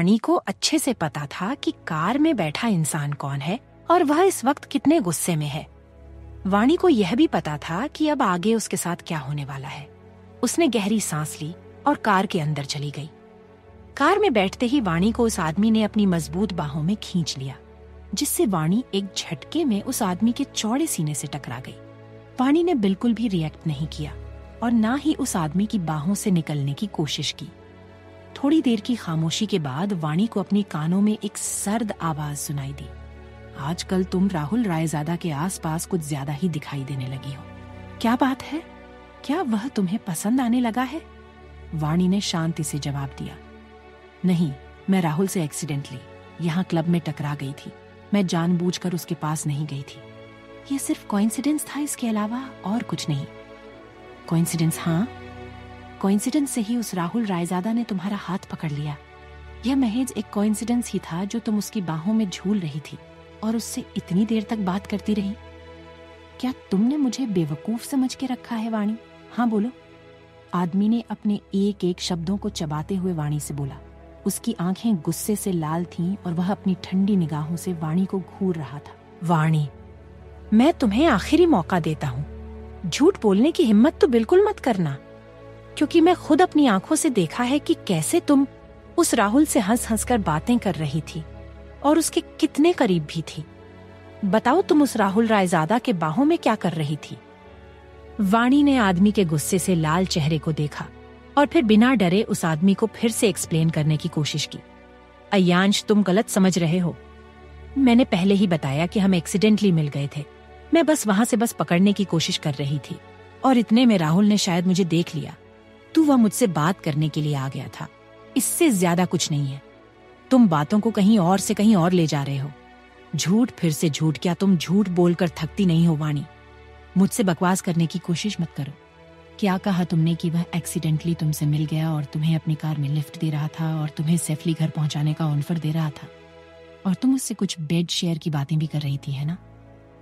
वाणी को अच्छे से पता था कि कार में बैठा इंसान कौन है और वह इस वक्त कितने गुस्से में है। वाणी को यह भी पता था कि अब आगे उसके साथ क्या होने वाला है। उसने गहरी सांस ली और कार के अंदर चली गई। कार में बैठते ही वाणी को उस आदमी ने अपनी मज़बूत बाहों में खींच लिया, जिससे वाणी एक झटके में उस आदमी के चौड़े सीने से टकरा गई। वाणी ने बिल्कुल भी रिएक्ट नहीं किया और ना ही उस आदमी की बाहों से निकलने की कोशिश की। थोड़ी देर की खामोशी के बाद वाणी को अपनी कानों में एक सर्द आवाज़ सुनाई दी। आजकल तुम राहुल रायजादा के आसपास कुछ ज़्यादा ही दिखाई देने लगी हो। क्या बात है? क्या वह तुम्हें पसंद आने लगा है? वाणी ने शांति से जवाब दिया। नहीं, मैं राहुल से एक्सीडेंटली यहाँ क्लब में टकरा गई थी। मैं जानबूझकर उसके पास नहीं गई थी। ये सिर्फ़ कोइंसिडेंस था इसके अलावा और कुछ नहीं। कोइंसिडेंस हाँ? कोइंसिडेंस से ही उस राहुल रायजादा ने तुम्हारा हाथ पकड़ लिया। यह महज एक कोइंसिडेंस ही था जो तुम उसकी बाहों में झूल रही थी और उससे इतनी देर तक बात करती रही। क्या तुमने मुझे बेवकूफ़ समझ के रखा है वाणी? हाँ बोलो। आदमी ने अपने एक एक शब्दों को चबाते हुए वाणी से बोला। उसकी आँखें गुस्से से लाल थीं और वह अपनी ठंडी निगाहों से वाणी को घूर रहा था। वाणी, मैं तुम्हें आखिरी मौका देता हूँ। झूठ बोलने की हिम्मत तो बिल्कुल मत करना। क्योंकि मैं खुद अपनी आँखों से देखा है कि कैसे तुम उस राहुल से हंस हंस कर बातें कर रही थी और उसके कितने करीब भी थी। बताओ तुम उस राहुल रायजादा के बाहों में क्या कर रही थी? वाणी ने आदमी के गुस्से से लाल चेहरे को देखा और फिर बिना डरे उस आदमी को फिर से एक्सप्लेन करने की कोशिश की। अयांश तुम गलत समझ रहे हो। मैंने पहले ही बताया कि हम एक्सीडेंटली मिल गए थे। मैं बस वहाँ से बस पकड़ने की कोशिश कर रही थी और इतने में राहुल ने शायद मुझे देख लिया। तू वह मुझसे बात करने के लिए आ गया था। इससे ज़्यादा कुछ नहीं है। तुम बातों को कहीं और से कहीं और ले जा रहे हो। झूठ फिर से झूठ, क्या तुम झूठ बोलकर थकती नहीं हो वाणी? मुझसे बकवास करने की कोशिश मत करो। क्या कहा तुमने कि वह एक्सीडेंटली तुमसे मिल गया और तुम्हें अपनी कार में लिफ्ट दे रहा था और तुम्हें सेफली घर पहुँचाने का ऑफ़र दे रहा था? और तुम उससे कुछ बेड शेयर की बातें भी कर रही थी, है ना?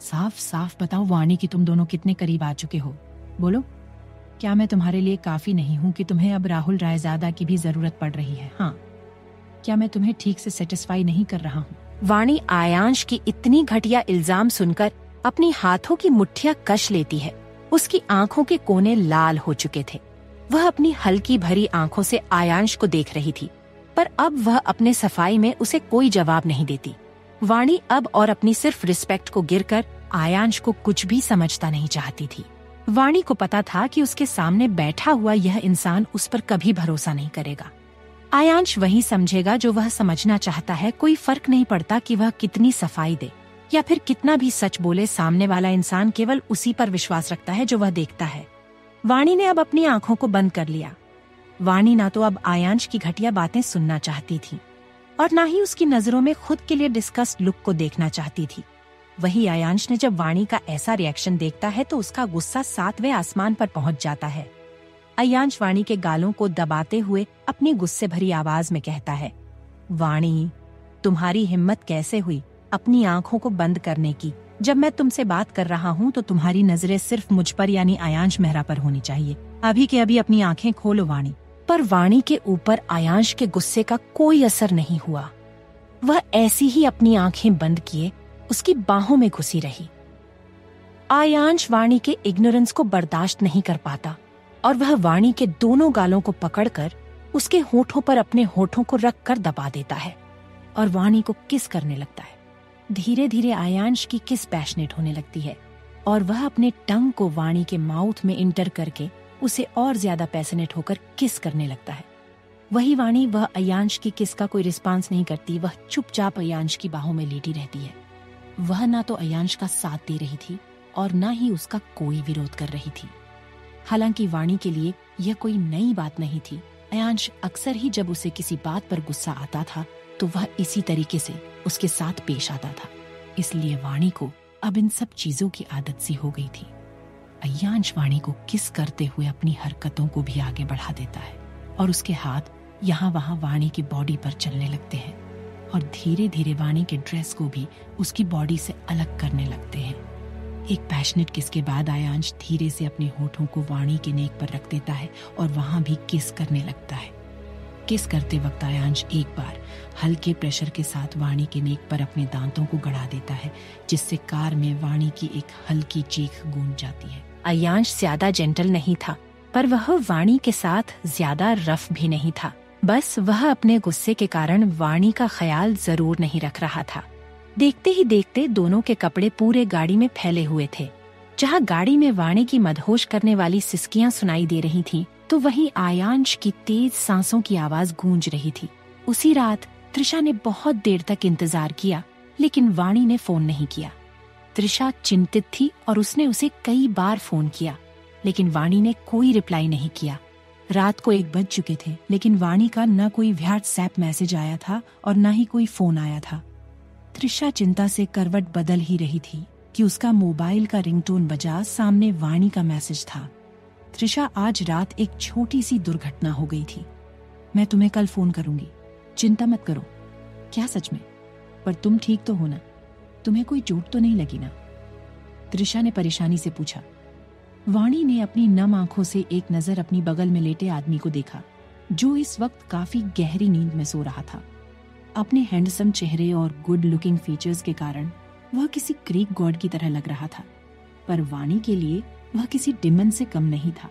साफ़ साफ़ बताओ वाणी कि तुम दोनों कितने करीब आ चुके हो। बोलो। क्या मैं तुम्हारे लिए काफ़ी नहीं हूँ कि तुम्हें अब राहुल रायजादा की भी ज़रूरत पड़ रही है? हाँ। क्या मैं तुम्हें ठीक से सेटिस्फाई नहीं कर रहा हूँ? वाणी आयांश की इतनी घटिया इल्ज़ाम सुनकर अपनी हाथों की मुठ्ठियाँ कश लेती है। उसकी आँखों के कोने लाल हो चुके थे। वह अपनी हल्की भरी आँखों से आयांश को देख रही थी, पर अब वह अपने सफ़ाई में उसे कोई जवाब नहीं देती। वाणी अब और अपनी सिर्फ़ रिस्पेक्ट को गिरकर आयांश को कुछ भी समझता नहीं चाहती थी। वाणी को पता था कि उसके सामने बैठा हुआ यह इंसान उस पर कभी भरोसा नहीं करेगा। आयांश वही समझेगा जो वह समझना चाहता है, कोई फ़र्क नहीं पड़ता कि वह कितनी सफ़ाई दे, या फिर कितना भी सच बोले, सामने वाला इंसान केवल उसी पर विश्वास रखता है जो वह देखता है। वाणी ने अब अपनी आँखों को बंद कर लिया। वाणी ना तो अब आयांश की घटिया बातें सुनना चाहती थी, और ना ही उसकी नज़रों में खुद के लिए डिस्कस्ड लुक को देखना चाहती थी। वही आयांश ने जब वाणी का ऐसा रिएक्शन देखता है तो उसका गुस्सा सातवें आसमान पर पहुँच जाता है। अयांश वाणी के गालों को दबाते हुए अपनी गुस्से भरी आवाज़ में कहता है, वाणी, तुम्हारी हिम्मत कैसे हुई अपनी आँखों को बंद करने की? जब मैं तुमसे बात कर रहा हूँ तो तुम्हारी नज़रें सिर्फ़ मुझ पर यानी आयांश मेहरा पर होनी चाहिए। अभी के अभी अपनी आँखें खोलो वाणी। पर वाणी के ऊपर आयांश के गुस्से का कोई असर नहीं हुआ। वह ऐसी ही अपनी आँखें बंद किए उसकी बाहों में घुसी रही। आयांश वाणी के इग्नोरेंस को बर्दाश्त नहीं कर पाता और वह वाणी के दोनों गालों को पकड़कर उसके होठों पर अपने होठों को रख कर दबा देता है और वाणी को किस करने लगता है। धीरे धीरे आयांश की किस पैशनेट होने लगती है और वह अपने टंग को वाणी के माउथ में इंटर करके उसे और ज़्यादा पैसनेट होकर किस करने लगता है। वही वाणी वह अयांश की किस का कोई रिस्पांस नहीं करती, वह चुपचाप अयांश की बाहों में लेटी रहती है। वह ना तो अयांश का साथ दे रही थी और न ही उसका कोई विरोध कर रही थी। हालाँकि वाणी के लिए यह कोई नई बात नहीं थी। अयांश अक्सर ही जब उसे किसी बात पर गुस्सा आता था तो वह इसी तरीके से उसके साथ पेश आता था। इसलिए वाणी को अब इन सब चीज़ों की आदत सी हो गई थी। अयांश वाणी को किस करते हुए अपनी हरकतों को भी आगे बढ़ा देता है और उसके हाथ यहाँ वहाँ वाणी की बॉडी पर चलने लगते हैं। और धीरे धीरे वाणी के ड्रेस को भी उसकी बॉडी से अलग करने लगते हैं। एक पैशनेट किस के बाद आयांश धीरे से अपने होठों को वाणी के नेक पर रख देता है और वहाँ भी किस करने लगता है। किस करते वक्त आयांश एक बार हल्के प्रेशर के साथ वाणी के नेक पर अपने दांतों को गड़ा देता है, जिससे कार में वाणी की एक हल्की चीख गूंज जाती है। अयांश ज़्यादा जेंटल नहीं था, पर वह वाणी के साथ ज़्यादा रफ भी नहीं था। बस वह अपने गुस्से के कारण वाणी का ख्याल ज़रूर नहीं रख रहा था। देखते ही देखते दोनों के कपड़े पूरे गाड़ी में फैले हुए थे। जहाँ गाड़ी में वाणी की मदहोश करने वाली सिस्कियाँ सुनाई दे रही थीं, तो वहीं आयांश की तेज सांसों की आवाज़ गूंज रही थी। उसी रात त्रिशा ने बहुत देर तक इंतज़ार किया लेकिन वाणी ने फ़ोन नहीं किया। त्रिशा चिंतित थी और उसने उसे कई बार फ़ोन किया लेकिन वाणी ने कोई रिप्लाई नहीं किया। रात को एक बज चुके थे, लेकिन वाणी का न कोई व्हाट्सएप मैसेज आया था और न ही कोई फ़ोन आया था। त्रिशा चिंता से करवट बदल ही रही थी कि उसका मोबाइल का रिंगटोन बजा सामने वाणी का मैसेज था। त्रिशा आज रात एक छोटी सी दुर्घटना हो गई थी। मैं तुम्हें कल फ़ोन करूँगी। चिंता मत करो। क्या सच में? पर तुम ठीक तो हो ना? तुम्हें कोई चोट तो नहीं लगी ना? त्रिशा ने परेशानी से पूछा। वाणी ने अपनी नम आँखों से एक नज़र अपनी बगल में लेटे आदमी को देखा, जो इस वक्त काफ़ी गहरी नींद में सो रहा था। अपने हैंडसम चेहरे और गुड लुकिंग फीचर्स के कारण वह किसी क्रीक गॉड की तरह लग रहा था, पर वाणी के लिए वह किसी डिमन से कम नहीं था,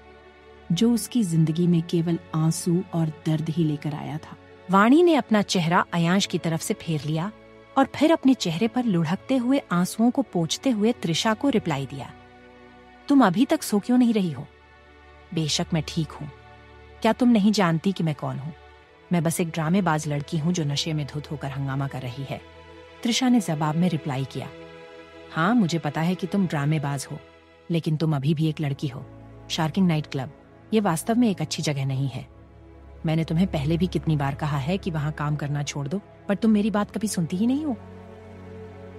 जो उसकी ज़िंदगी में केवल आँसू और दर्द ही लेकर आया था। वाणी ने अपना चेहरा अयांश की तरफ़ से फेर लिया और फिर अपने चेहरे पर लुढ़कते हुए आंसुओं को पोछते हुए त्रिशा को रिप्लाई दिया। तुम अभी तक सो क्यों नहीं रही हो? बेशक मैं ठीक हूँ। क्या तुम नहीं जानती कि मैं कौन हूँ? मैं बस एक ड्रामेबाज लड़की हूँ जो नशे में धुत होकर हंगामा कर रही है। त्रिशा ने जवाब में रिप्लाई किया हाँ मुझे पता है कि तुम ड्रामेबाज हो, लेकिन तुम अभी भी एक लड़की हो। शार्किंग नाइट क्लब, ये वास्तव में एक अच्छी जगह नहीं है। मैंने तुम्हें पहले भी कितनी बार कहा है कि वहाँ काम करना छोड़ दो, पर तुम मेरी बात कभी सुनती ही नहीं हो?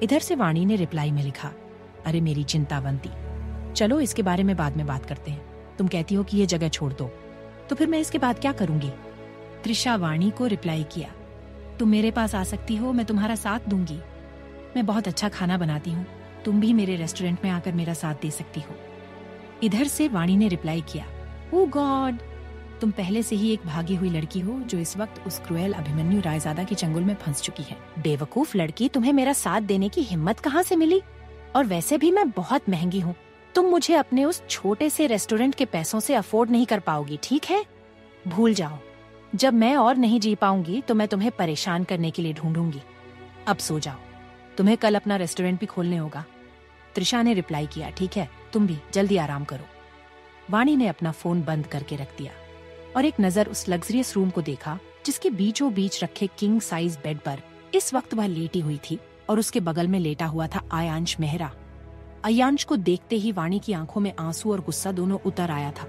इधर से वाणी ने रिप्लाई में लिखा, अरे मेरी चिंता चिंतावंती चलो इसके बारे में बाद में बात करते हैं। तुम कहती हो कि ये जगह छोड़ दो। तो फिर मैं इसके बाद क्या करूँगी? त्रिशा वाणी को रिप्लाई किया, तुम मेरे पास आ सकती हो, मैं तुम्हारा साथ दूँगी। मैं बहुत अच्छा खाना बनाती हूँ। तुम भी मेरे रेस्टोरेंट में आकर मेरा साथ दे सकती हो। इधर से वाणी ने रिप्लाई किया ओ गॉड तुम पहले से ही एक भागी हुई लड़की हो, जो इस वक्त उस क्रुएल अभिमन्यु रायजादा की चंगुल में फंस चुकी है। बेवकूफ़ लड़की, तुम्हें मेरा साथ देने की हिम्मत कहाँ से मिली? और वैसे भी मैं बहुत महँगी हूँ। तुम मुझे अपने उस छोटे से रेस्टोरेंट के पैसों से अफोर्ड नहीं कर पाओगी, ठीक है? भूल जाओ। जब मैं और नहीं जी पाऊँगी तो मैं तुम्हें परेशान करने के लिए ढूंढूँगी। अब सो जाओ। तुम्हें कल अपना रेस्टोरेंट भी खोलने होगा। त्रिशा ने रिप्लाई किया, ठीक है? तुम भी जल्दी आराम करो। वाणी ने अपना फ़ोन बंद करके रख दिया और एक नज़र उस लग्जरियस रूम को देखा, जिसके बीचों बीच रखे किंग साइज़ बेड पर इस वक्त वह लेटी हुई थी और उसके बगल में लेटा हुआ था आयांश मेहरा। अयांश को देखते ही वाणी की आँखों में आँसू और गुस्सा दोनों उतर आया था।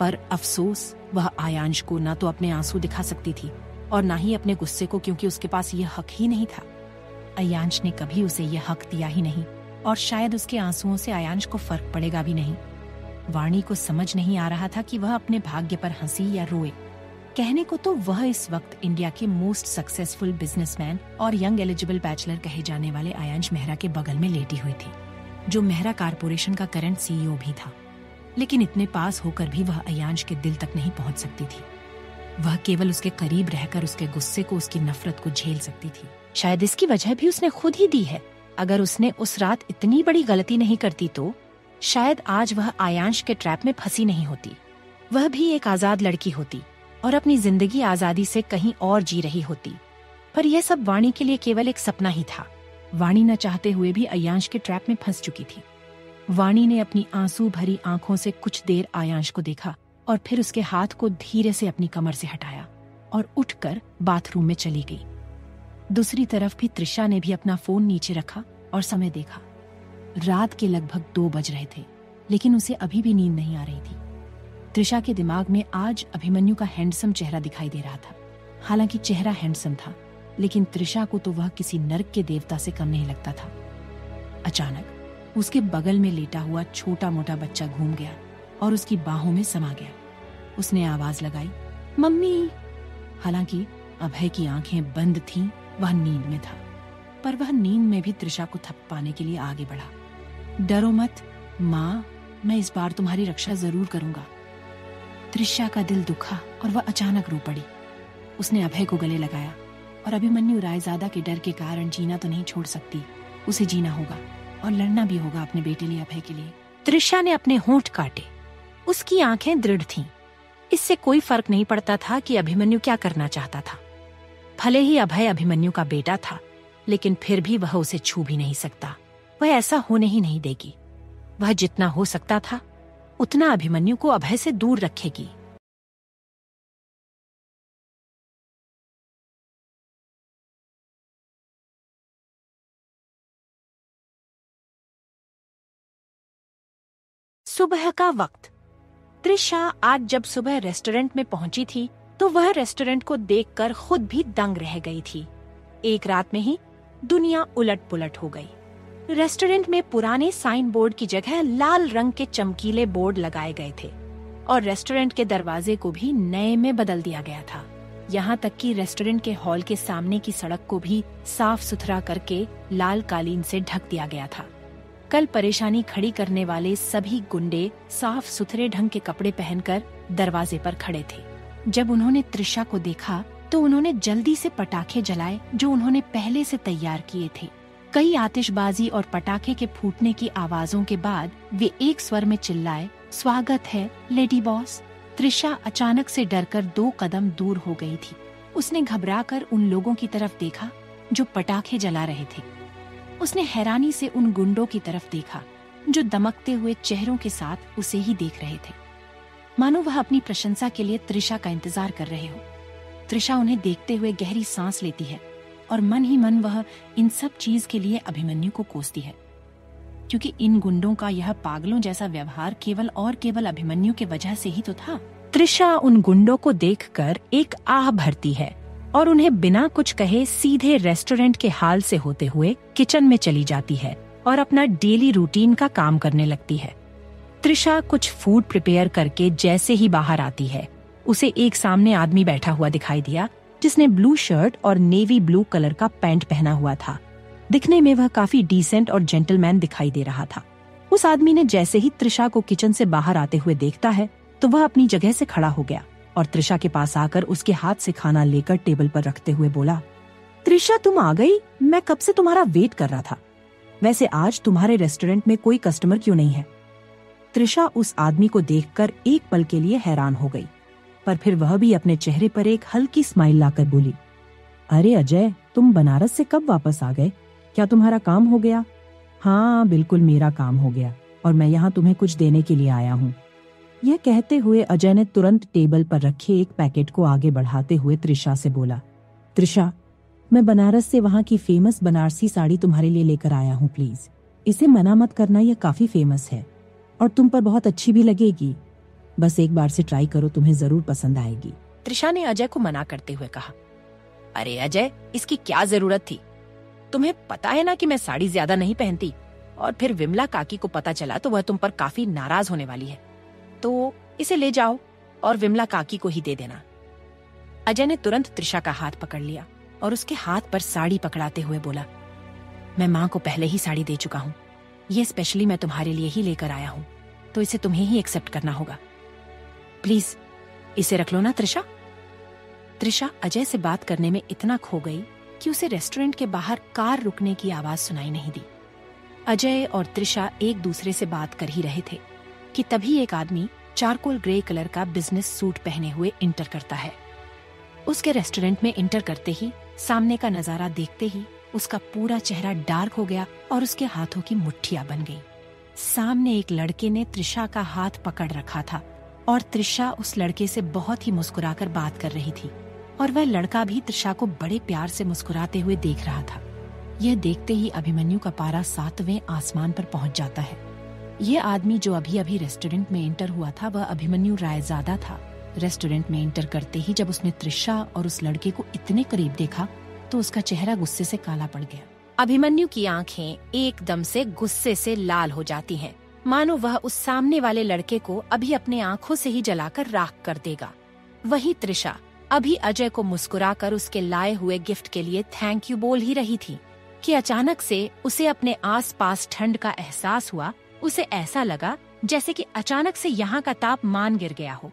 पर अफसोस, वह आयांश को न तो अपने आँसू दिखा सकती थी और न ही अपने गुस्से को क्योंकि उसके पास यह हक ही नहीं था। अयांश ने कभी उसे यह हक दिया ही नहीं और शायद उसके आंसुओं से आयांश को फ़र्क पड़ेगा भी नहीं। वाणी को समझ नहीं आ रहा था कि वह अपने भाग्य पर हँसी या रोए। कहने को तो वह इस वक्त इंडिया के मोस्ट सक्सेसफुल बिजनेसमैन और यंग एलिजिबल बैचलर कहे जाने वाले आयांश मेहरा के बगल में लेटी हुई थी। जो मेहरा कारपोरेशन का करंट सीईओ भी था। लेकिन इतने पास होकर भी वह अयांश के दिल तक नहीं पहुँच सकती थी। वह केवल उसके करीब रहकर उसके गुस्से को, उसकी नफरत को झेल सकती थी। शायद इसकी वजह भी उसने खुद ही दी है। अगर उसने उस रात इतनी बड़ी गलती नहीं करती तो शायद आज वह आयांश के ट्रैप में फंसी नहीं होती। वह भी एक आज़ाद लड़की होती और अपनी ज़िंदगी आज़ादी से कहीं और जी रही होती। पर यह सब वाणी के लिए केवल एक सपना ही था। वाणी न चाहते हुए भी अयांश के ट्रैप में फंस चुकी थी। वाणी ने अपनी आँसू भरी आँखों से कुछ देर आयांश को देखा और फिर उसके हाथ को धीरे से अपनी कमर से हटाया और उठकर बाथरूम में चली गई। दूसरी तरफ़ भी त्रिशा ने भी अपना फ़ोन नीचे रखा और समय देखा। रात के लगभग दो बज रहे थे, लेकिन उसे अभी भी नींद नहीं आ रही थी। त्रिशा के दिमाग में आज अभिमन्यु का हैंडसम चेहरा दिखाई दे रहा था। हालाँकि चेहरा हैंडसम था। लेकिन त्रिशा को तो वह किसी नर्क के देवता से कम नहीं लगता था। अचानक उसके बगल में लेटा हुआ छोटा मोटा बच्चा घूम गया और उसकी बाहों में समा गया। उसने आवाज़ लगाई मम्मी! हालाँकि अभय की आँखें बंद थीं, वह नींद में था। पर वह नींद में भी त्रिशा को थप पाने के लिए आगे बढ़ा। डरो मत माँ मैं इस बार तुम्हारी रक्षा ज़रूर करूँगा। त्रिशा का दिल दुखा और वह अचानक रो पड़ी। उसने अभय को गले लगाया। और अभिमन्यु रायजादा के डर के कारण जीना तो नहीं छोड़ सकती। उसे जीना होगा और लड़ना भी होगा अपने बेटे लिए, अभय के लिए। त्रिशा ने अपने होंठ काटे। उसकी आँखें दृढ़ थीं। इससे कोई फ़र्क नहीं पड़ता था कि अभिमन्यु क्या करना चाहता था। भले ही अभय अभिमन्यु का बेटा था, लेकिन फिर भी वह उसे छू भी नहीं सकता। वह ऐसा होने ही नहीं देगी। वह जितना हो सकता था, उतना अभिमन्यु को अभय से दूर रखेगी। सुबह का वक्त। त्रिशा आज जब सुबह रेस्टोरेंट में पहुँची थी तो वह रेस्टोरेंट को देखकर खुद भी दंग रह गई थी। एक रात में ही दुनिया उलट पुलट हो गई। रेस्टोरेंट में पुराने साइन बोर्ड की जगह लाल रंग के चमकीले बोर्ड लगाए गए थे और रेस्टोरेंट के दरवाजे को भी नए में बदल दिया गया था। यहाँ तक कि रेस्टोरेंट के हॉल के सामने की सड़क को भी साफ़ सुथरा करके लाल कालीन से ढक दिया गया था। कल परेशानी खड़ी करने वाले सभी गुंडे साफ़ सुथरे ढंग के कपड़े पहनकर दरवाजे पर खड़े थे। जब उन्होंने त्रिशा को देखा तो उन्होंने जल्दी से पटाखे जलाए, जो उन्होंने पहले से तैयार किए थे। कई आतिशबाजी और पटाखे के फूटने की आवाजों के बाद वे एक स्वर में चिल्लाए, स्वागत है, लेडी बॉस। त्रिशा अचानक से डरकर दो कदम दूर हो गई थी। उसने घबराकर उन लोगों की तरफ़ देखा, जो पटाखे जला रहे थे। उसने हैरानी से उन गुंडों की तरफ़ देखा, जो दमकते हुए चेहरों के साथ उसे ही देख रहे थे। मानो वह अपनी प्रशंसा के लिए त्रिशा का इंतज़ार कर रहे हो। त्रिशा उन्हें देखते हुए गहरी सांस लेती है, और मन ही मन वह इन सब चीज़ के लिए अभिमन्यु को कोसती है। क्योंकि इन गुंडों का यह पागलों जैसा व्यवहार केवल और केवल अभिमन्यु के वजह से ही तो था। त्रिशा उन गुंडों को देखकर एक आह भरती है। और उन्हें बिना कुछ कहे सीधे रेस्टोरेंट के हाल से होते हुए किचन में चली जाती है और अपना डेली रूटीन का काम करने लगती है। त्रिशा कुछ फ़ूड प्रिपेयर करके जैसे ही बाहर आती है। उसे एक सामने आदमी बैठा हुआ दिखाई दिया, जिसने ब्लू शर्ट और नेवी ब्लू कलर का पैंट पहना हुआ था। दिखने में वह काफ़ी डिसेंट और जेंटलमैन दिखाई दे रहा था। उस आदमी ने जैसे ही त्रिशा को किचन से बाहर आते हुए देखता है तो वह अपनी जगह से खड़ा हो गया। और त्रिशा के पास आकर उसके हाथ से खाना लेकर टेबल पर रखते हुए बोला त्रिशा तुम आ गई? मैं कब से तुम्हारा वेट कर रहा था? वैसे आज तुम्हारे रेस्टोरेंट में कोई कस्टमर क्यों नहीं है? त्रिशा उस आदमी को देखकर एक पल के लिए हैरान हो गई, पर फिर वह भी अपने चेहरे पर एक हल्की स्माइल लाकर बोली, अरे अजय, तुम बनारस से कब वापस आ गए? क्या तुम्हारा काम हो गया? हाँ बिल्कुल मेरा काम हो गया और मैं यहाँ तुम्हें कुछ देने के लिए आया हूँ। यह कहते हुए अजय ने तुरंत टेबल पर रखे एक पैकेट को आगे बढ़ाते हुए त्रिशा से बोला त्रिशा मैं बनारस से वहाँ की फ़ेमस बनारसी साड़ी तुम्हारे लिए लेकर आया हूँ प्लीज़ इसे मना मत करना, यह काफ़ी फ़ेमस है, और तुम पर बहुत अच्छी भी लगेगी। बस एक बार से ट्राई करो, तुम्हें ज़रूर पसंद आएगी। त्रिशा ने अजय को मना करते हुए कहा, अरे अजय, इसकी क्या ज़रूरत थी? तुम्हें पता है ना कि मैं साड़ी ज़्यादा नहीं पहनती, और फिर विमला काकी को पता चला तो वह तुम पर काफ़ी नाराज़ होने वाली है। तो इसे ले जाओ और विमला काकी को ही दे देना। अजय ने तुरंत त्रिशा का हाथ पकड़ लिया और उसके हाथ पर साड़ी पकड़ाते हुए बोला, मैं माँ को पहले ही साड़ी दे चुका हूँ। ये स्पेशली मैं तुम्हारे लिए ही लेकर आया हूँ तो इसे तुम्हें ही एक्सेप्ट करना होगा। प्लीज़ इसे रख लो ना त्रिशा। त्रिशा अजय से बात करने में इतना खो गई कि उसे रेस्टोरेंट के बाहर कार रुकने की आवाज़ सुनाई नहीं दी। अजय और त्रिशा एक दूसरे से बात कर ही रहे थे कि तभी एक आदमी चारकोल ग्रे कलर का बिज़नेस सूट पहने हुए इंटर करता है। उसके रेस्टोरेंट में इंटर करते ही, सामने का नज़ारा देखते ही, उसका पूरा चेहरा डार्क हो गया और उसके हाथों की मुट्ठियाँ बन गई। सामने एक लड़के ने त्रिशा का हाथ पकड़ रखा था और त्रिशा उस लड़के से बहुत ही मुस्कुराकर बात कर रही थी और वह लड़का भी त्रिशा को बड़े प्यार से मुस्कुराते हुए देख रहा था। यह देखते ही अभिमन्यु का पारा सातवें आसमान पर पहुँच जाता है। ये आदमी जो अभी अभी रेस्टोरेंट में एंटर हुआ था वह अभिमन्यु रायजादा था। रेस्टोरेंट में एंटर करते ही जब उसने त्रिशा और उस लड़के को इतने करीब देखा तो उसका चेहरा गुस्से से काला पड़ गया। अभिमन्यु की आँखें एकदम से गुस्से से लाल हो जाती हैं, मानो वह उस सामने वाले लड़के को अभी अपने आँखों से ही जलाकर राख कर देगा। वही त्रिशा अभी अजय को मुस्कुराकर उसके लाए हुए गिफ्ट के लिए थैंक यू बोल ही रही थी कि अचानक से उसे अपने आसपास ठंड का एहसास हुआ उसे ऐसा लगा जैसे कि अचानक से यहाँ का ताप मान गिर गया हो।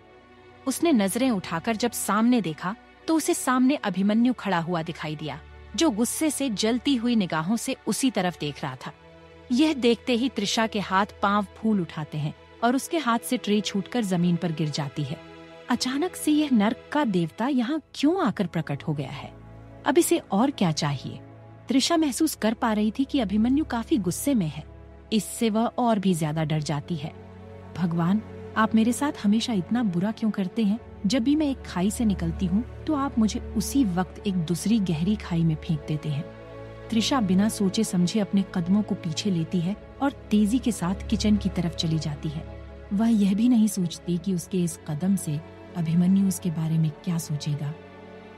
उसने नज़रें उठाकर जब सामने देखा तो उसे सामने अभिमन्यु खड़ा हुआ दिखाई दिया, जो गुस्से से जलती हुई निगाहों से उसी तरफ़ देख रहा था। यह देखते ही त्रिशा के हाथ पाँव फूल उठाते हैं और उसके हाथ से ट्रे छूटकर ज़मीन पर गिर जाती है। अचानक से यह नर्क का देवता यहाँ क्यों आकर प्रकट हो गया है? अब इसे और क्या चाहिए? त्रिशा महसूस कर पा रही थी कि अभिमन्यु काफ़ी गुस्से में है। इससे वह और भी ज़्यादा डर जाती है। भगवान, आप मेरे साथ हमेशा इतना बुरा क्यों करते हैं? जब भी मैं एक खाई से निकलती हूँ तो आप मुझे उसी वक्त एक दूसरी गहरी खाई में फेंक देते हैं। त्रिशा बिना सोचे समझे अपने कदमों को पीछे लेती है और तेज़ी के साथ किचन की तरफ़ चली जाती है। वह यह भी नहीं सोचती कि उसके इस कदम से अभिमन्यु उसके बारे में क्या सोचेगा।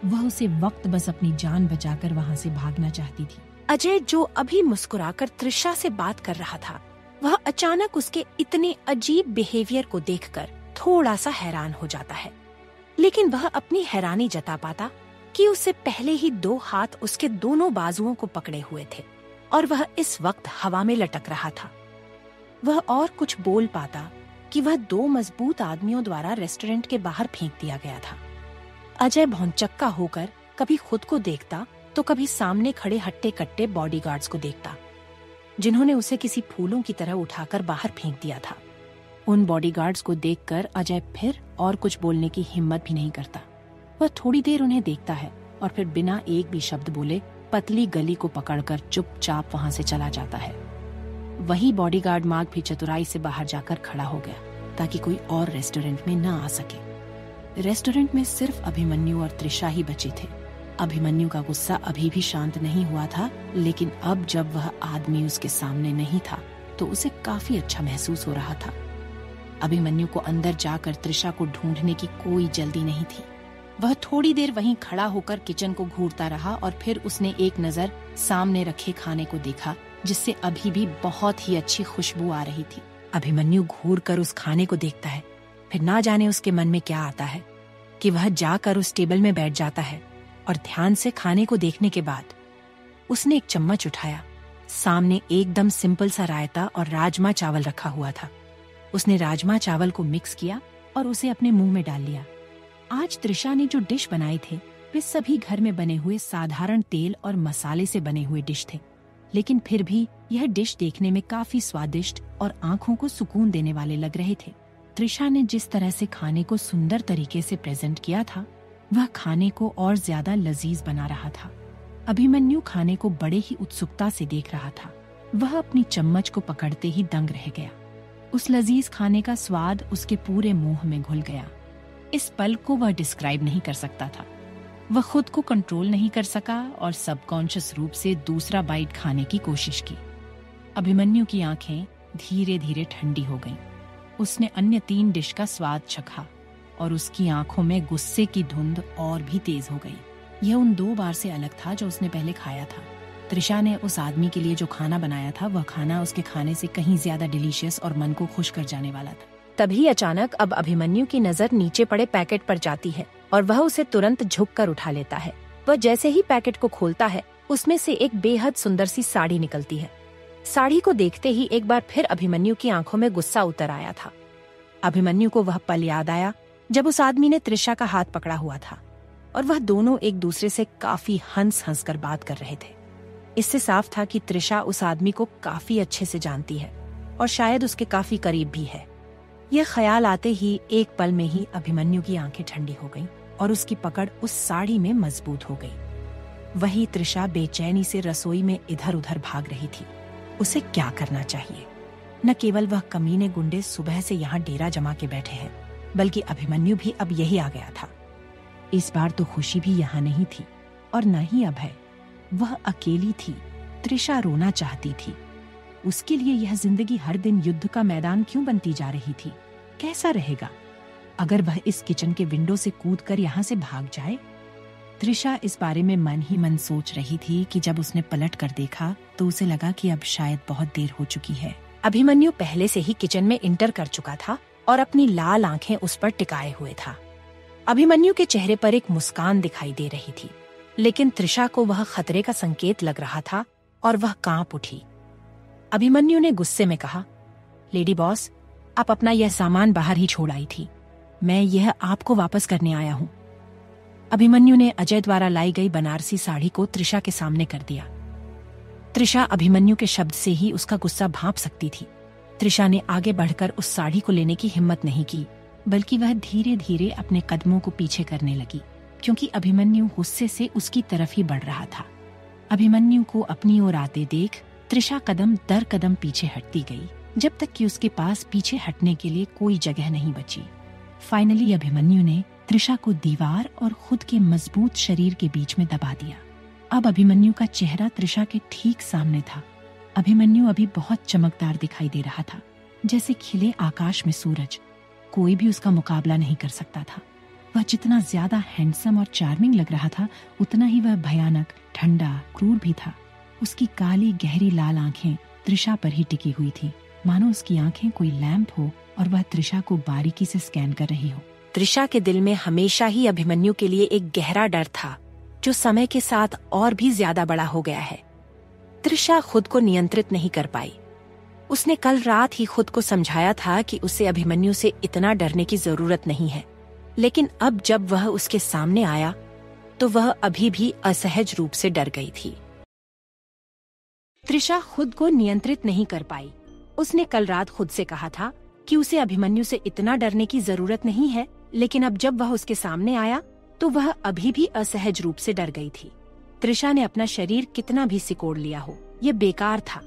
वह उसे वक्त बस अपनी जान बचाकर वहाँ से भागना चाहती थी। अजय जो अभी मुस्कुराकर त्रिशा से बात कर रहा था, वह अचानक उसके इतने अजीब बिहेवियर को देखकर थोड़ा सा हैरान हो जाता है। लेकिन वह अपनी हैरानी जता पाता कि उससे पहले ही दो हाथ उसके दोनों बाजुओं को पकड़े हुए थे और वह इस वक्त हवा में लटक रहा था। वह और कुछ बोल पाता कि वह दो मज़बूत आदमियों द्वारा रेस्टोरेंट के बाहर फेंक दिया गया था। अजय भौचक्का होकर कभी खुद को देखता तो कभी सामने खड़े हट्टे कट्टे बॉडीगार्ड्स को देखता, जिन्होंने उसे किसी फूलों की तरह उठाकर बाहर फेंक दिया था। उन बॉडीगार्ड्स को देखकर अजय फिर और कुछ बोलने की हिम्मत भी नहीं करता। वह थोड़ी देर उन्हें देखता है और फिर बिना एक भी शब्द बोले पतली गली को पकड़कर चुपचाप वहाँ से चला जाता है। वही बॉडीगार्ड मार्ग भी चतुराई से बाहर जाकर खड़ा हो गया, ताकि कोई और रेस्टोरेंट में न आ सके। रेस्टोरेंट में सिर्फ़ अभिमन्यु और त्रिशा ही बचे थे। अभिमन्यु का गुस्सा अभी भी शांत नहीं हुआ था, लेकिन अब जब वह आदमी उसके सामने नहीं था तो उसे काफ़ी अच्छा महसूस हो रहा था। अभिमन्यु को अंदर जाकर त्रिशा को ढूँढने की कोई जल्दी नहीं थी। वह थोड़ी देर वहीं खड़ा होकर किचन को घूरता रहा और फिर उसने एक नज़र सामने रखे खाने को देखा, जिससे अभी भी बहुत ही अच्छी खुशबू आ रही थी। अभिमन्यु घूर कर उस खाने को देखता है, फिर ना जाने उसके मन में क्या आता है, कि वह जाकर उस टेबल में बैठ जाता है। और ध्यान से खाने को देखने के बाद उसने एक चम्मच उठाया। सामने एकदम सिंपल सा रायता और राजमा चावल रखा हुआ था। उसने राजमा चावल को मिक्स किया और उसे अपने मुँह में डाल लिया। आज त्रिशा ने जो डिश बनाए थे, वे सभी घर में बने हुए साधारण तेल और मसाले से बने हुए डिश थे। लेकिन फिर भी यह डिश देखने में काफ़ी स्वादिष्ट और आँखों को सुकून देने वाले लग रहे थे। त्रिशा ने जिस तरह से खाने को सुंदर तरीके से प्रेजेंट किया था वह खाने को और ज़्यादा लजीज बना रहा था। अभिमन्यु खाने को बड़े ही उत्सुकता से देख रहा था। वह अपनी चम्मच को पकड़ते ही दंग रह गया। उस लजीज खाने का स्वाद उसके पूरे मुँह में घुल गया। इस पल को वह डिस्क्राइब नहीं कर सकता था। वह खुद को कंट्रोल नहीं कर सका और सबकॉन्शियस रूप से दूसरा बाइट खाने की कोशिश की। अभिमन्यु की आँखें धीरे धीरे ठंडी हो गईं। उसने अन्य तीन डिश का स्वाद चखा। और उसकी आँखों में गुस्से की धुंध और भी तेज हो गई। यह उन दो बार से अलग था जो उसने पहले खाया था। त्रिशा ने उस आदमी के लिए जो खाना बनाया था, वह खाना उसके खाने से कहीं ज़्यादा डिलीशियस और मन को खुश कर जाने वाला था। तभी अचानक अब अभिमन्यु की नज़र नीचे पड़े पैकेट पर जाती है और वह उसे तुरंत झुक कर उठा लेता है। वह जैसे ही पैकेट को खोलता है, उसमें से एक बेहद सुंदर सी साड़ी निकलती है। साड़ी को देखते ही एक बार फिर अभिमन्यु की आँखों में गुस्सा उतर आया था। अभिमन्यु को वह पल याद आया जब उस आदमी ने त्रिशा का हाथ पकड़ा हुआ था और वह दोनों एक दूसरे से काफ़ी हंस हंस कर बात कर रहे थे। इससे साफ़ था कि त्रिशा उस आदमी को काफ़ी अच्छे से जानती है और शायद उसके काफ़ी करीब भी है। यह ख्याल आते ही एक पल में ही अभिमन्यु की आँखें ठंडी हो गईं और उसकी पकड़ उस साड़ी में मज़बूत हो गई। वही त्रिशा बेचैनी से रसोई में इधर उधर भाग रही थी। उसे क्या करना चाहिए? न केवल वह कमीने गुंडे सुबह से यहाँ डेरा जमा के बैठे हैं बल्कि अभिमन्यु भी अब यही आ गया था। इस बार तो खुशी भी यहाँ नहीं थी, और न ही अभय वह अकेली थी त्रिशा रोना चाहती थी। उसके लिए यह ज़िंदगी हर दिन युद्ध का मैदान क्यों बनती जा रही थी? कैसा रहेगा? अगर वह इस किचन के विंडो से कूद कर यहाँ से भाग जाए? त्रिशा इस बारे में मन ही मन सोच रही थी कि जब उसने पलट कर देखा तो उसे लगा कि अब शायद बहुत देर हो चुकी है। अभिमन्यु पहले से ही किचन में इंटर कर चुका था और अपनी लाल आँखें उस पर टिकाए हुए था। अभिमन्यु के चेहरे पर एक मुस्कान दिखाई दे रही थी, लेकिन त्रिशा को वह खतरे का संकेत लग रहा था और वह काँप उठी। अभिमन्यु ने गुस्से में कहा, लेडी बॉस, आप अपना यह सामान बाहर ही छोड़ आई थी। मैं यह आपको वापस करने आया हूँ। अभिमन्यु ने अजय द्वारा लाई गई बनारसी साड़ी को त्रिशा के सामने कर दिया। त्रिशा अभिमन्यु के शब्द से ही उसका गुस्सा भाप सकती थी। त्रिशा ने आगे बढ़कर उस साड़ी को लेने की हिम्मत नहीं की, बल्कि वह धीरे धीरे अपने कदमों को पीछे करने लगी, क्योंकि अभिमन्यु गुस्से से उसकी तरफ़ ही बढ़ रहा था। अभिमन्यु को अपनी ओर आते देख त्रिशा कदम दर कदम पीछे हटती गई, जब तक कि उसके पास पीछे हटने के लिए कोई जगह नहीं बची। फाइनली अभिमन्यु ने त्रिशा को दीवार और खुद के मज़बूत शरीर के बीच में दबा दिया। अब अभिमन्यु का चेहरा त्रिशा के ठीक सामने था। अभिमन्यु अभी बहुत चमकदार दिखाई दे रहा था, जैसे खिले आकाश में सूरज। कोई भी उसका मुकाबला नहीं कर सकता था। वह जितना ज़्यादा हैंडसम और चार्मिंग लग रहा था, उतना ही वह भयानक, ठंडा, क्रूर भी था। उसकी काली, गहरी लाल आँखें त्रिशा पर ही टिकी हुई थी। मानो उसकी आँखें कोई लैंप हो और वह त्रिशा को बारीकी से स्कैन कर रही हो। त्रिशा के दिल में हमेशा ही अभिमन्यु के लिए एक गहरा डर था, जो समय के साथ और भी ज़्यादा बड़ा हो गया है। त्रिशा खुद को नियंत्रित नहीं कर पाई। उसने कल रात ही खुद को समझाया था कि उसे अभिमन्यु से इतना डरने की ज़रूरत नहीं है। लेकिन अब जब वह उसके सामने आया तो वह अभी भी असहज रूप से डर गई थी। त्रिशा खुद को नियंत्रित नहीं कर पाई। उसने कल रात खुद से कहा था कि उसे अभिमन्यु से इतना डरने की ज़रूरत नहीं है, लेकिन अब जब वह उसके सामने आया तो वह अभी भी असहज रूप से डर गई थी। त्रिशा ने अपना शरीर कितना भी सिकोड़ लिया हो, ये बेकार था।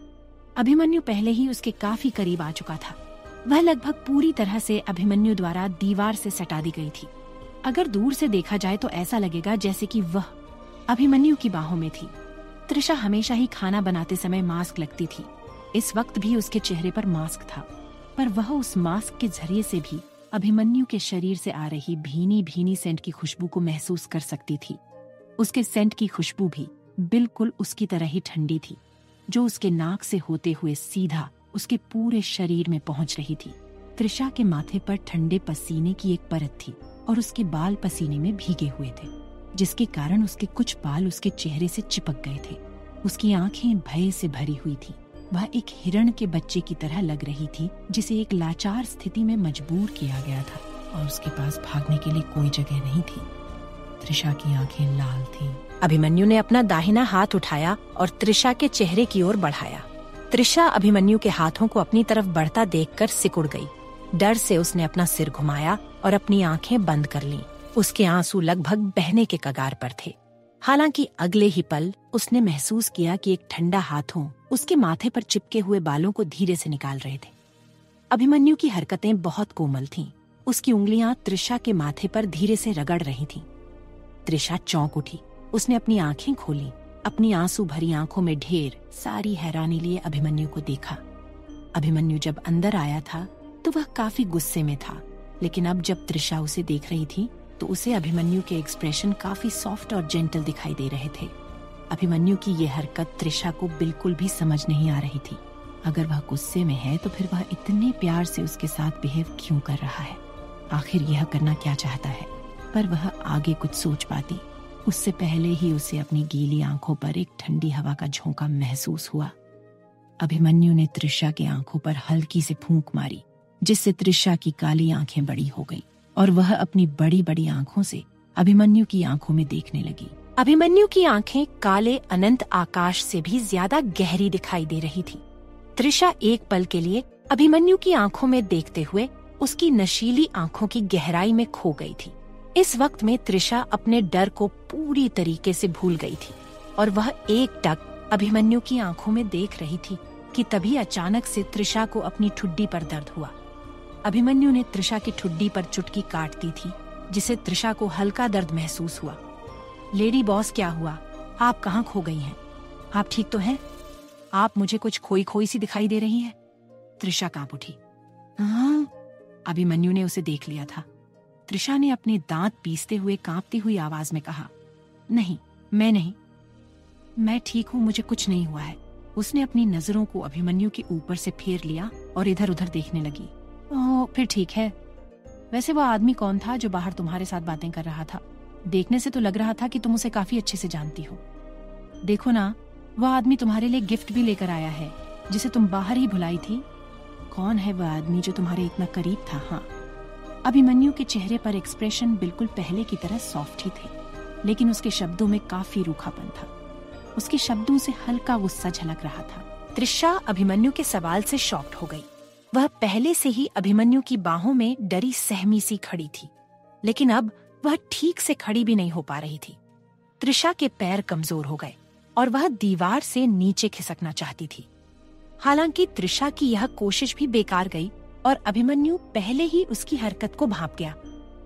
अभिमन्यु पहले ही उसके काफ़ी करीब आ चुका था। वह लगभग पूरी तरह से अभिमन्यु द्वारा दीवार से सटा दी गई थी। अगर दूर से देखा जाए तो ऐसा लगेगा जैसे कि वह अभिमन्यु की बाहों में थी। त्रिशा हमेशा ही खाना बनाते समय मास्क लगती थी। इस वक्त भी उसके चेहरे पर मास्क था। पर वह उस मास्क के ज़रिए से भी अभिमन्यु के शरीर से आ रही भीनी भीनी सेंट की खुशबू को महसूस कर सकती थी। उसके सेंट की खुशबू भी बिल्कुल उसकी तरह ही ठंडी थी, जो उसके नाक से होते हुए सीधा उसके पूरे शरीर में पहुँच रही थी। त्रिशा के माथे पर ठंडे पसीने की एक परत थी और उसके बाल पसीने में भीगे हुए थे, जिसके कारण उसके कुछ बाल उसके चेहरे से चिपक गए थे। उसकी आँखें भय से भरी हुई थी। वह एक हिरण के बच्चे की तरह लग रही थी, जिसे एक लाचार स्थिति में मजबूर किया गया था और उसके पास भागने के लिए कोई जगह नहीं थी। त्रिशा की आँखें लाल थीं। अभिमन्यु ने अपना दाहिना हाथ उठाया और त्रिशा के चेहरे की ओर बढ़ाया त्रिशा अभिमन्यु के हाथों को अपनी तरफ़ बढ़ता देखकर सिकुड़ गई डर से उसने अपना सिर घुमाया और अपनी आँखें बंद कर ली उसके आँसू लगभग बहने के कगार पर थे हालाँकि अगले ही पल उसने महसूस किया कि एक ठंडा हाथों उसके माथे पर चिपके हुए बालों को धीरे से निकाल रहे थे अभिमन्यु की हरकतें बहुत कोमल थीं। उसकी उंगलियाँ त्रिशा के माथे पर धीरे से रगड़ रही थीं। त्रिशा चौंक उठी। उसने अपनी आँखें खोली। अपनी आँसू भरी आँखों में ढेर सारी हैरानी लिए अभिमन्यु को देखा। अभिमन्यु जब अंदर आया था तो वह काफ़ी गुस्से में था। लेकिन अब जब त्रिशा उसे देख रही थी तो उसे अभिमन्यु के एक्सप्रेशन काफ़ी सॉफ्ट और जेंटल दिखाई दे रहे थे। अभिमन्यु की यह हरकत त्रिशा को बिल्कुल भी समझ नहीं आ रही थी। अगर वह गुस्से में है तो फिर वह इतने प्यार से उसके साथ बिहेव क्यों कर रहा है? आखिर यह करना क्या चाहता है? पर वह आगे कुछ सोच पाती। उससे पहले ही उसे अपनी गीली आँखों पर एक ठंडी हवा का झोंका महसूस हुआ। अभिमन्यु ने त्रिशा की आँखों पर हल्की से फूंक मारी, जिससे त्रिशा की काली आँखें बड़ी हो गईं। और वह अपनी बड़ी बड़ी आँखों से अभिमन्यु की आँखों में देखने लगी। अभिमन्यु की आँखें काले अनंत आकाश से भी ज़्यादा गहरी दिखाई दे रही थी। त्रिशा एक पल के लिए अभिमन्यु की आँखों में देखते हुए उसकी नशीली आँखों की गहराई में खो गई थी। इस वक्त में त्रिशा अपने डर को पूरी तरीके से भूल गई थी और वह एक टक अभिमन्यु की आँखों में देख रही थी कि तभी अचानक से त्रिशा को अपनी ठुड्डी पर दर्द हुआ। अभिमन्यु ने त्रिशा की ठुड्डी पर चुटकी काट दी थी, जिसे त्रिशा को हल्का दर्द महसूस हुआ। लेडी बॉस, क्या हुआ? आप कहाँ खो गई हैं? आप ठीक तो हैं? आप मुझे कुछ खोई खोई सी दिखाई दे रही है? त्रिशा काँप उठी। हाँ? अभिमन्यु ने उसे देख लिया था। त्रिशा ने अपने दांत पीसते हुए कांपती हुई आवाज़ में कहा नहीं मैं नहीं। मैं ठीक हूँ मुझे कुछ नहीं हुआ है। उसने अपनी नज़रों को अभिमन्यु के ऊपर से फेर लिया और इधर उधर देखने लगी। ओ, फिर ठीक है। वैसे वो आदमी कौन था जो बाहर तुम्हारे साथ बातें कर रहा था? देखने से तो लग रहा था कि तुम उसे काफ़ी अच्छे से जानती हो। देखो ना वह आदमी तुम्हारे लिए गिफ्ट भी लेकर आया है जिसे तुम बाहर ही भुलाई थी। कौन है वह आदमी जो तुम्हारे इतना करीब था? हाँ। अभिमन्यु के चेहरे पर एक्सप्रेशन बिल्कुल पहले की तरह सॉफ्ट ही थे, लेकिन उसके शब्दों में काफ़ी रूखापन था। उसके शब्दों से हल्का गुस्सा झलक रहा था। त्रिशा अभिमन्यु के सवाल से शॉक्ड हो गई। वह पहले से ही अभिमन्यु की बाहों में डरी सहमी सी खड़ी थी, लेकिन अब वह ठीक से खड़ी भी नहीं हो पा रही थी। त्रिशा के पैर कमज़ोर हो गए और वह दीवार से नीचे खिसकना चाहती थी। हालाँकि त्रिशा की यह कोशिश भी बेकार गई और अभिमन्यु पहले ही उसकी हरकत को भाप गया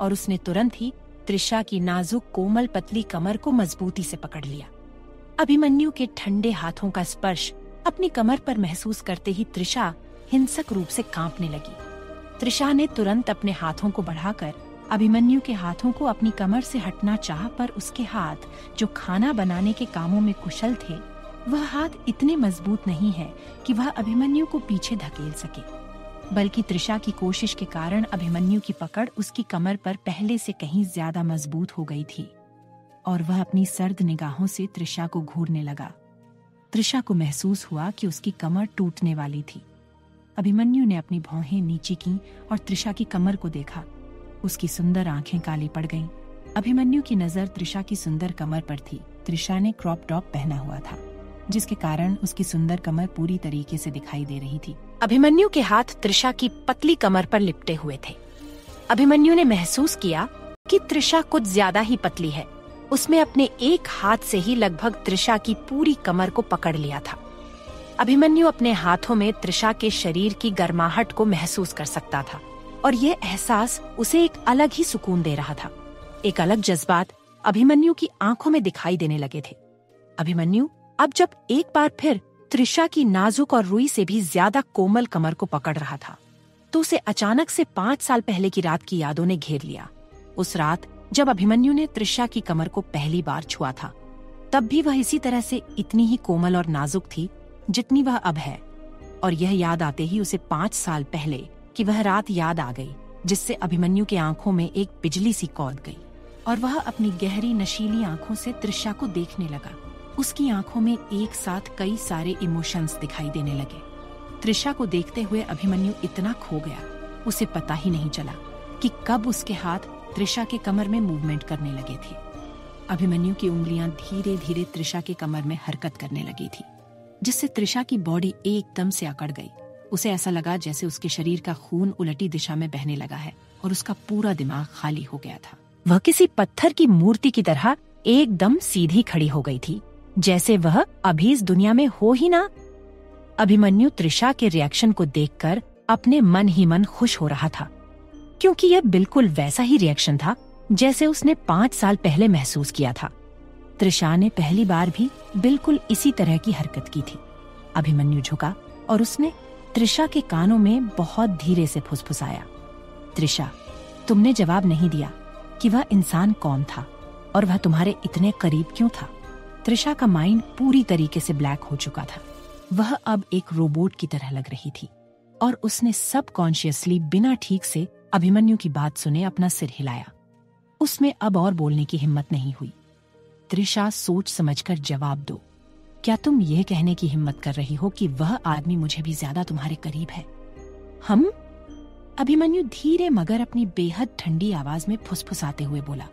और उसने तुरंत ही त्रिशा की नाजुक कोमल पतली कमर को मजबूती से पकड़ लिया। अभिमन्यु के ठंडे हाथों का स्पर्श अपनी कमर पर महसूस करते ही त्रिशा हिंसक रूप से कांपने लगी। त्रिशा ने तुरंत अपने हाथों को बढ़ाकर अभिमन्यु के हाथों को अपनी कमर से हटना चाह पर उसके हाथ, जो खाना बनाने के कामों में कुशल थे, वह हाथ इतने मज़बूत नहीं है कि वह अभिमन्यु को पीछे धकेल सके। बल्कि त्रिशा की कोशिश के कारण अभिमन्यु की पकड़ उसकी कमर पर पहले से कहीं ज़्यादा मज़बूत हो गई थी, और वह अपनी सर्द निगाहों से त्रिशा को घूरने लगा। त्रिशा को महसूस हुआ कि उसकी कमर टूटने वाली थी। अभिमन्यु ने अपनी भौहें नीचे की और त्रिशा की कमर को देखा। उसकी सुंदर आँखें काली पड़ गईं। अभिमन्यु की नज़र त्रिशा की सुंदर कमर पर थी। त्रिशा ने क्रॉप टॉप पहना हुआ था, जिसके कारण उसकी सुंदर कमर पूरी तरीके से दिखाई दे रही थी। अभिमन्यु के हाथ त्रिशा की पतली कमर पर लिपटे हुए थे। अभिमन्यु ने महसूस किया कि त्रिशा कुछ ज़्यादा ही पतली है। उसमें अपने एक हाथ से ही लगभग त्रिशा की पूरी कमर को पकड़ लिया था। अभिमन्यु अपने हाथों में त्रिशा के शरीर की गर्माहट को महसूस कर सकता था, और ये एहसास उसे एक अलग ही सुकून दे रहा था। एक अलग जज्बात अभिमन्यु की आँखों में दिखाई देने लगे थे। अभिमन्यु, अब जब एक बार फिर त्रिशा की नाजुक और रुई से भी ज़्यादा कोमल कमर को पकड़ रहा था। तो उसे अचानक से पाँच साल पहले की रात की यादों ने घेर लिया। उस रात, जब अभिमन्यु ने त्रिशा की कमर को पहली बार छुआ था, तब भी वह इसी तरह से इतनी ही कोमल और नाजुक थी, जितनी वह अब है। और यह याद आते ही उसे पाँच साल पहले की वह रात याद आ गई, जिससे अभिमन्यु के आँखों में एक बिजली सी कौद गई। और वह अपनी गहरी नशीली आँखों से त्रिशा को देखने लगा। उसकी आँखों में एक साथ कई सारे इमोशंस दिखाई देने लगे। त्रिशा को देखते हुए अभिमन्यु इतना खो गया, उसे पता ही नहीं चला कि कब उसके हाथ त्रिशा के कमर में मूवमेंट करने लगे थे। अभिमन्यु की उंगलियाँ धीरे धीरे त्रिशा के कमर में हरकत करने लगी थी, जिससे त्रिशा की बॉडी एकदम से अकड़ गई। उसे ऐसा लगा जैसे उसके शरीर का खून उलटी दिशा में बहने लगा है और उसका पूरा दिमाग खाली हो गया था। वह किसी पत्थर की मूर्ति की तरह एकदम सीधी खड़ी हो गई थी। जैसे वह अभी इस दुनिया में हो ही ना। अभिमन्यु त्रिशा के रिएक्शन को देखकर अपने मन ही मन खुश हो रहा था, क्योंकि यह बिल्कुल वैसा ही रिएक्शन था जैसे उसने पाँच साल पहले महसूस किया था। त्रिशा ने पहली बार भी बिल्कुल इसी तरह की हरकत की थी। अभिमन्यु झुका और उसने त्रिशा के कानों में बहुत धीरे से फुसफुसाया। त्रिशा तुमने जवाब नहीं दिया कि वह इंसान कौन था और वह तुम्हारे इतने करीब क्यों था? त्रिशा का माइंड पूरी तरीके से ब्लैक हो चुका था। वह अब एक रोबोट की तरह लग रही थी और उसने सब कॉन्शियसली बिना ठीक से अभिमन्यु की बात सुने अपना सिर हिलाया। उसमें अब और बोलने की हिम्मत नहीं हुई। त्रिशा सोच समझकर जवाब दो, क्या तुम यह कहने की हिम्मत कर रही हो कि वह आदमी मुझे भी ज़्यादा तुम्हारे करीब है? हम? अभिमन्यु धीरे मगर अपनी बेहद ठंडी आवाज़ में फुसफुसाते हुए बोला।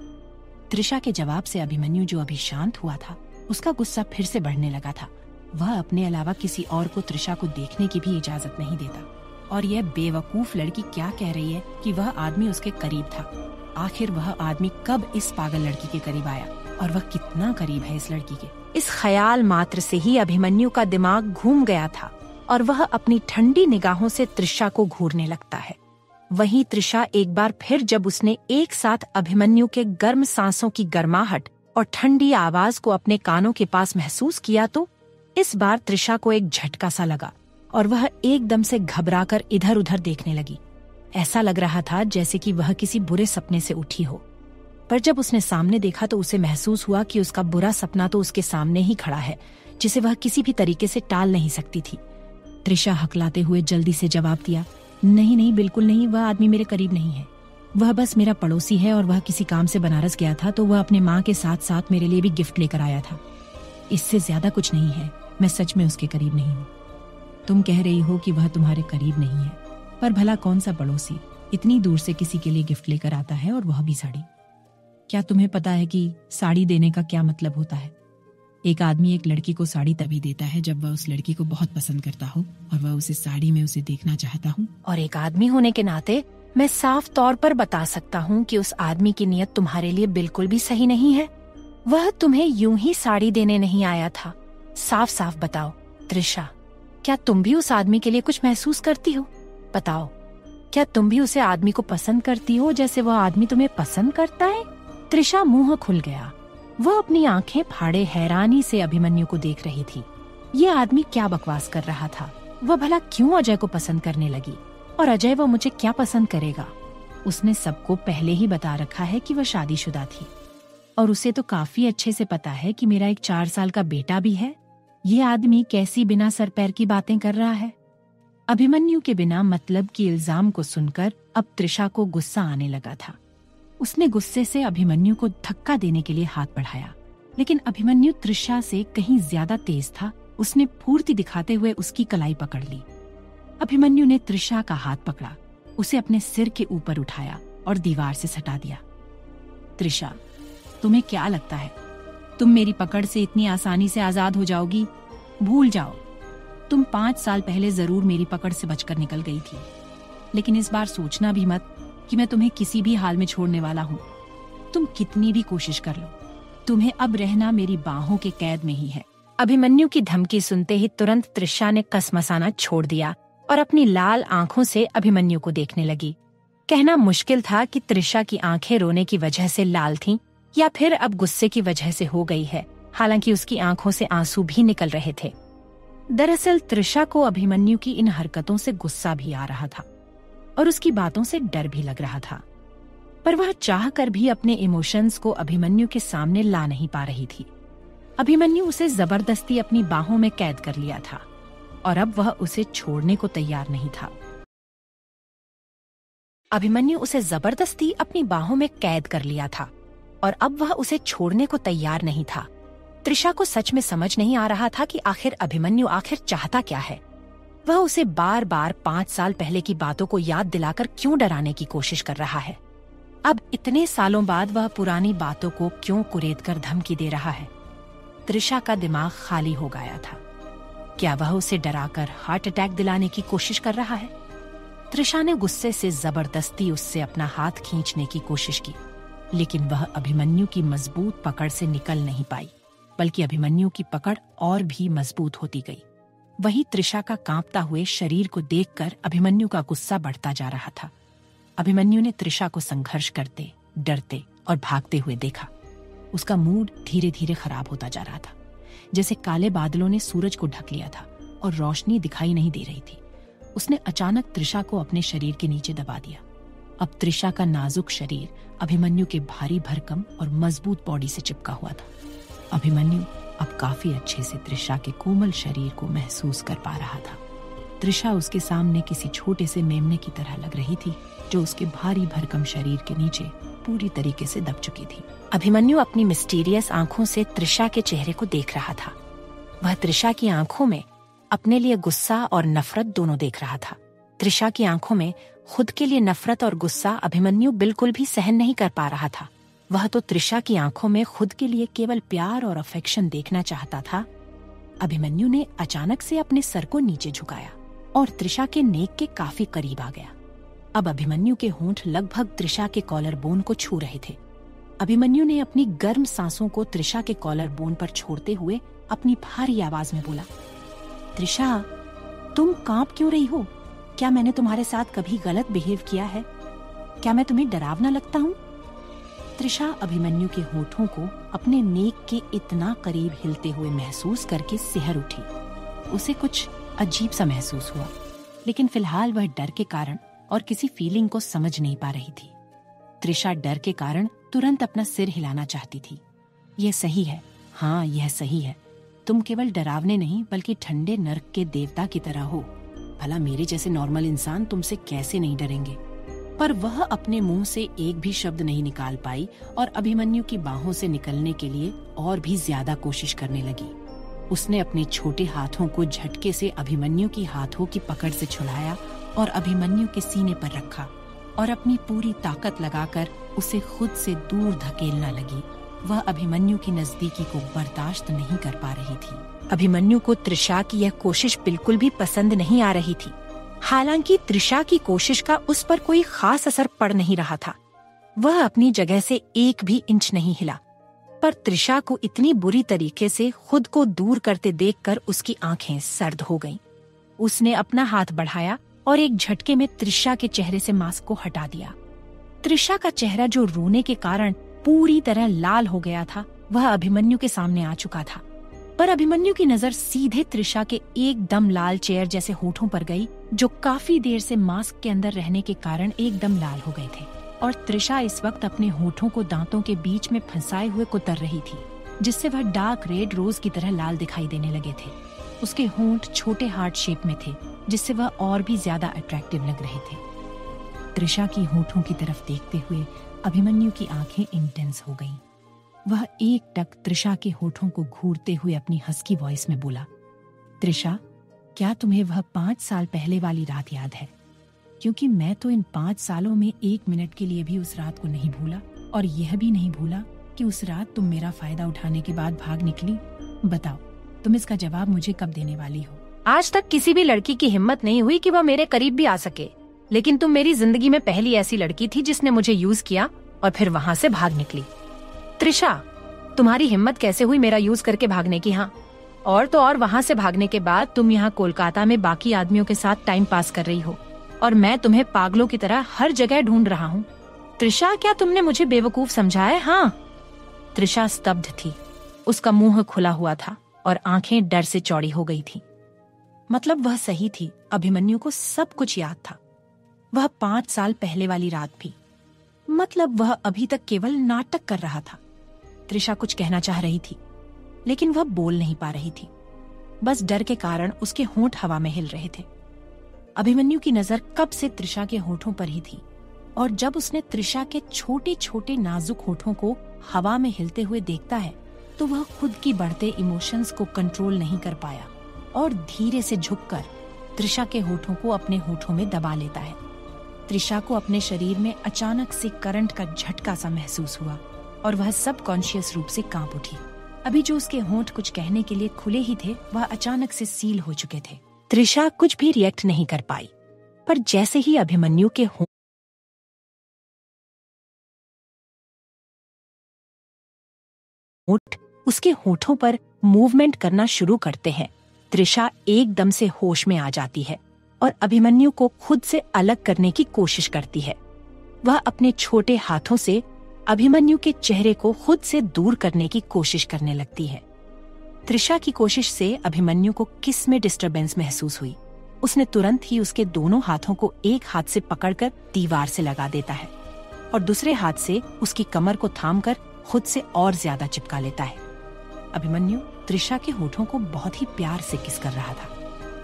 त्रिशा के जवाब से अभिमन्यु जो अभी शांत हुआ था उसका गुस्सा फिर से बढ़ने लगा था। वह अपने अलावा किसी और को त्रिशा को देखने की भी इजाज़त नहीं देता। और यह बेवकूफ़ लड़की क्या कह रही है कि वह आदमी उसके करीब था। आखिर वह आदमी कब इस पागल लड़की के करीब आया? और वह कितना करीब है इस लड़की के? इस ख्याल मात्र से ही अभिमन्यु का दिमाग घूम गया था और वह अपनी ठंडी निगाहों से त्रिशा को घूरने लगता है। वहीं त्रिशा एक बार फिर जब उसने एक साथ अभिमन्यु के गर्म सांसों की गर्माहट और ठंडी आवाज़ को अपने कानों के पास महसूस किया तो इस बार त्रिशा को एक झटका सा लगा और वह एकदम से घबराकर इधर उधर देखने लगी। ऐसा लग रहा था जैसे कि वह किसी बुरे सपने से उठी हो। पर जब उसने सामने देखा तो उसे महसूस हुआ कि उसका बुरा सपना तो उसके सामने ही खड़ा है, जिसे वह किसी भी तरीके से टाल नहीं सकती थी। त्रिशा हकलाते हुए जल्दी से जवाब दिया, नहीं नहीं, बिल्कुल नहीं, वह आदमी मेरे करीब नहीं है। वह बस मेरा पड़ोसी है और वह किसी काम से बनारस गया था तो वह अपने माँ के साथ साथ मेरे लिए भी गिफ्ट लेकर आया था। इससे ज़्यादा कुछ नहीं है। मैं सच में उसके करीब नहीं हूँ। तुम कह रही हो कि वह तुम्हारे करीब नहीं है। पर भला कौन सा पड़ोसी? इतनी दूर से किसी के लिए गिफ्ट लेकर आता है और वह भी साड़ी। क्या तुम्हें पता है कि साड़ी देने का क्या मतलब होता है? एक आदमी एक लड़की को साड़ी तभी देता है जब वह उस लड़की को बहुत पसंद करता हो और वह उसे साड़ी में उसे देखना चाहता हो। और एक आदमी होने के नाते मैं साफ़ तौर पर बता सकता हूँ कि उस आदमी की नियत तुम्हारे लिए बिल्कुल भी सही नहीं है। वह तुम्हें यूँ ही साड़ी देने नहीं आया था। साफ़ साफ़ बताओ त्रिशा क्या तुम भी उस आदमी के लिए कुछ महसूस करती हो? बताओ, क्या तुम भी उसे आदमी को पसंद करती हो जैसे वह आदमी तुम्हें पसंद करता है? त्रिशा मुँह खुल गया। वह अपनी आँखें फाड़े हैरानी से अभिमन्यु को देख रही थी। ये आदमी क्या बकवास कर रहा था? वह भला क्यों अजय को पसंद करने लगी? और अजय वह मुझे क्या पसंद करेगा? उसने सबको पहले ही बता रखा है कि वह शादीशुदा थी। और उसे तो काफ़ी अच्छे से पता है कि मेरा एक चार साल का बेटा भी है। ये आदमी कैसी बिना सर पैर की बातें कर रहा है? अभिमन्यु के बिना मतलब की इल्ज़ाम को सुनकर अब त्रिशा को गुस्सा आने लगा था। उसने गुस्से से अभिमन्यु को धक्का देने के लिए हाथ बढ़ाया। लेकिन अभिमन्यु त्रिशा से कहीं ज़्यादा तेज था। उसने फूर्ति दिखाते हुए उसकी कलाई पकड़ ली। अभिमन्यु ने त्रिशा का हाथ पकड़ा, उसे अपने सिर के ऊपर उठाया और दीवार से सटा दिया। त्रिशा तुम्हें क्या लगता है? तुम मेरी पकड़ से इतनी आसानी से आज़ाद हो जाओगी? भूल जाओ। तुम पाँच साल पहले ज़रूर मेरी पकड़ से बचकर निकल गई थी। लेकिन इस बार सोचना भी मत कि मैं तुम्हें किसी भी हाल में छोड़ने वाला हूँ। तुम कितनी भी कोशिश कर लो। तुम्हें अब रहना मेरी बाहों के कैद में ही है। अभिमन्यु की धमकी सुनते ही तुरंत त्रिशा ने कसमसाना छोड़ दिया। और अपनी लाल आँखों से अभिमन्यु को देखने लगी। कहना मुश्किल था कि त्रिशा की आँखें रोने की वजह से लाल थीं, या फिर अब गुस्से की वजह से हो गई है। हालाँकि उसकी आँखों से आँसू भी निकल रहे थे। दरअसल त्रिशा को अभिमन्यु की इन हरकतों से गुस्सा भी आ रहा था, और उसकी बातों से डर भी लग रहा था। पर वह चाह कर भी अपने इमोशंस को अभिमन्यु के सामने ला नहीं पा रही थी। अभिमन्यु उसे ज़बरदस्ती अपनी बाहों में कैद कर लिया था। और अब वह उसे छोड़ने को तैयार नहीं था। अभिमन्यु उसे ज़बरदस्ती अपनी बाहों में कैद कर लिया था और अब वह उसे छोड़ने को तैयार नहीं था। त्रिशा को सच में समझ नहीं आ रहा था कि आखिर अभिमन्यु आखिर चाहता क्या है। वह उसे बार बार पाँच साल पहले की बातों को याद दिलाकर क्यों डराने की कोशिश कर रहा है? अब इतने सालों बाद वह पुरानी बातों को क्यों कुरेद कर धमकी दे रहा है? त्रिशा का दिमाग खाली हो गया था। क्या वह उसे डराकर हार्ट अटैक दिलाने की कोशिश कर रहा है। त्रिशा ने गुस्से से ज़बरदस्ती उससे अपना हाथ खींचने की कोशिश की, लेकिन वह अभिमन्यु की मज़बूत पकड़ से निकल नहीं पाई, बल्कि अभिमन्यु की पकड़ और भी मज़बूत होती गई। वही त्रिशा का कांपता हुए शरीर को देखकर अभिमन्यु का गुस्सा बढ़ता जा रहा था। अभिमन्यु ने त्रिशा को संघर्ष करते, डरते और भागते हुए देखा। उसका मूड धीरे धीरे खराब होता जा रहा था। जैसे काले बादलों ने सूरज को ढक लिया था और रोशनी दिखाई नहीं दे रही थी। उसने अचानक त्रिशा को अपने शरीर के नीचे दबा दिया। अब त्रिशा का नाजुक शरीर अभिमन्यु के भारी भरकम और मज़बूत बॉडी से चिपका हुआ था। अभिमन्यु अब काफ़ी अच्छे से त्रिशा के कोमल शरीर को महसूस कर पा रहा था। त्रिशा उसके सामने किसी छोटे से मेमने की तरह लग रही थी, जो उसके भारी भरकम शरीर के नीचे पूरी तरीके से दब चुकी थी। अभिमन्यु अपनी मिस्टीरियस आँखों से त्रिशा के चेहरे को देख रहा था। वह त्रिशा की आँखों में अपने लिए गुस्सा और नफरत दोनों देख रहा था। त्रिशा की आँखों में खुद के लिए नफरत और गुस्सा अभिमन्यु बिल्कुल भी सहन नहीं कर पा रहा था। वह तो त्रिशा की आँखों में खुद के लिए केवल प्यार और अफेक्शन देखना चाहता था। अभिमन्यु ने अचानक से अपने सर को नीचे झुकाया और त्रिशा के नेक के काफ़ी करीब आ गया। अब अभिमन्यु के होंठ लगभग त्रिशा के कॉलर बोन को छू रहे थे। अभिमन्यु ने अपनी गर्म सांसों को त्रिशा के कॉलर बोन पर छोड़ते हुए अपनी भारी आवाज़ में बोला त्रिशा तुम काँप क्यों रही हो? क्या मैंने तुम्हारे साथ कभी गलत बिहेव किया है? क्या मैं तुम्हें डरावना लगता हूँ? त्रिशा अभिमन्यु के होठों को अपने नेक के इतना करीब हिलते हुए महसूस करके सिहर उठी। उसे कुछ अजीब सा महसूस हुआ, लेकिन फ़िलहाल वह डर के कारण और किसी फीलिंग को समझ नहीं पा रही थी। त्रिशा डर के कारण तुरंत अपना सिर हिलाना चाहती थी। यह सही है। हाँ यह सही है। तुम केवल डरावने नहीं, बल्कि ठंडे नर्क के देवता की तरह हो। भला मेरे जैसे नॉर्मल इंसान तुमसे कैसे नहीं डरेंगे? पर वह अपने मुँह से एक भी शब्द नहीं निकाल पाई और अभिमन्यु की बाहों से निकलने के लिए और भी ज़्यादा कोशिश करने लगी। उसने अपने छोटे हाथों को झटके से अभिमन्यु की हाथों की पकड़ से छुड़ाया और अभिमन्यु के सीने पर रखा। और अपनी पूरी ताकत लगाकर उसे खुद से दूर धकेलना लगी। वह अभिमन्यु की नजदीकी को बर्दाश्त नहीं कर पा रही थी। अभिमन्यु को त्रिशा की यह कोशिश बिल्कुल भी पसंद नहीं आ रही थी। हालाँकि त्रिशा की कोशिश का उस पर कोई खास असर पड़ नहीं रहा था। वह अपनी जगह से एक भी इंच नहीं हिला। पर त्रिशा को इतनी बुरी तरीके से खुद को दूर करते देखकर उसकी आँखें सर्द हो गईं। उसने अपना हाथ बढ़ाया और एक झटके में त्रिशा के चेहरे से मास्क को हटा दिया। त्रिशा का चेहरा जो रोने के कारण पूरी तरह लाल हो गया था, वह अभिमन्यु के सामने आ चुका था। पर अभिमन्यु की नज़र सीधे त्रिशा के एकदम लाल चेयर जैसे होठों पर गई, जो काफ़ी देर से मास्क के अंदर रहने के कारण एकदम लाल हो गए थे। और त्रिशा इस वक्त अपने होठों को दांतों के बीच में फंसाए हुए कुतर रही थी, जिससे वह डार्क रेड रोज की तरह लाल दिखाई देने लगे थे। उसके होंठ छोटे हार्ट शेप में थे, जिससे वह और भी ज़्यादा अट्रैक्टिव लग रहे थे। त्रिशा की होठों की तरफ़ देखते हुए अभिमन्यु की आँखें इंटेंस हो गईं। वह एक टक त्रिशा के होठों को घूरते हुए अपनी हस्की वॉइस में बोला त्रिशा क्या तुम्हें वह पाँच साल पहले वाली रात याद है? क्योंकि मैं तो इन पाँच सालों में एक मिनट के लिए भी उस रात को नहीं भूला, और यह भी नहीं भूला कि उस रात तुम मेरा फ़ायदा उठाने के बाद भाग निकली। बताओ तुम इसका जवाब मुझे कब देने वाली हो? आज तक किसी भी लड़की की हिम्मत नहीं हुई कि वह मेरे करीब भी आ सके। लेकिन तुम मेरी ज़िंदगी में पहली ऐसी लड़की थी जिसने मुझे यूज़ किया और फिर वहाँ से भाग निकली। त्रिशा, तुम्हारी हिम्मत कैसे हुई मेरा यूज़ करके भागने की? हाँ। और तो और वहाँ से भागने के बाद तुम यहाँ कोलकाता में बाकी आदमियों के साथ टाइम पास कर रही हो और मैं तुम्हें पागलों की तरह हर जगह ढूंढ रहा हूँ। त्रिशा, क्या तुमने मुझे बेवकूफ़ समझा है हाँ। त्रिशा स्तब्ध थी। उसका मुँह खुला हुआ था। और आँखें डर से चौड़ी हो गई थी। मतलब वह सही थी, अभिमन्यु को सब कुछ याद था। वह पाँच साल पहले वाली रात भी। मतलब वह अभी तक केवल नाटक कर रहा था। त्रिशा कुछ कहना चाह रही थी, लेकिन वह बोल नहीं पा रही थी। बस डर के कारण उसके होंठ हवा में हिल रहे थे। अभिमन्यु की नज़र कब से त्रिशा के होठों पर ही थी, और जब उसने त्रिशा के छोटे छोटे नाजुक होठों को हवा में हिलते हुए देखता है तो वह खुद की बढ़ते इमोशंस को कंट्रोल नहीं कर पाया और धीरे से झुककर त्रिशा के होठों को अपने होठों में दबा लेता है। त्रिशा को अपने शरीर में अचानक से करंट का झटका सा महसूस हुआ और वह सब कॉन्शियस रूप से काँप उठी। अभी जो उसके होंठ कुछ कहने के लिए खुले ही थे, वह अचानक से सील हो चुके थे। त्रिशा कुछ भी रिएक्ट नहीं कर पाई, पर जैसे ही अभिमन्यु के होंठ उसके होठों पर मूवमेंट करना शुरू करते हैं। त्रिशा एकदम से होश में आ जाती है और अभिमन्यु को खुद से अलग करने की कोशिश करती है। वह अपने छोटे हाथों से अभिमन्यु के चेहरे को खुद से दूर करने की कोशिश करने लगती है। त्रिशा की कोशिश से अभिमन्यु को किसमें डिस्टरबेंस महसूस हुई? उसने तुरंत ही उसके दोनों हाथों को एक हाथ से पकड़कर दीवार से लगा देता है और दूसरे हाथ से उसकी कमर को थामकर खुद से और ज़्यादा चिपका लेता है। अभिमन्यु त्रिशा के होठों को बहुत ही प्यार से किस कर रहा था।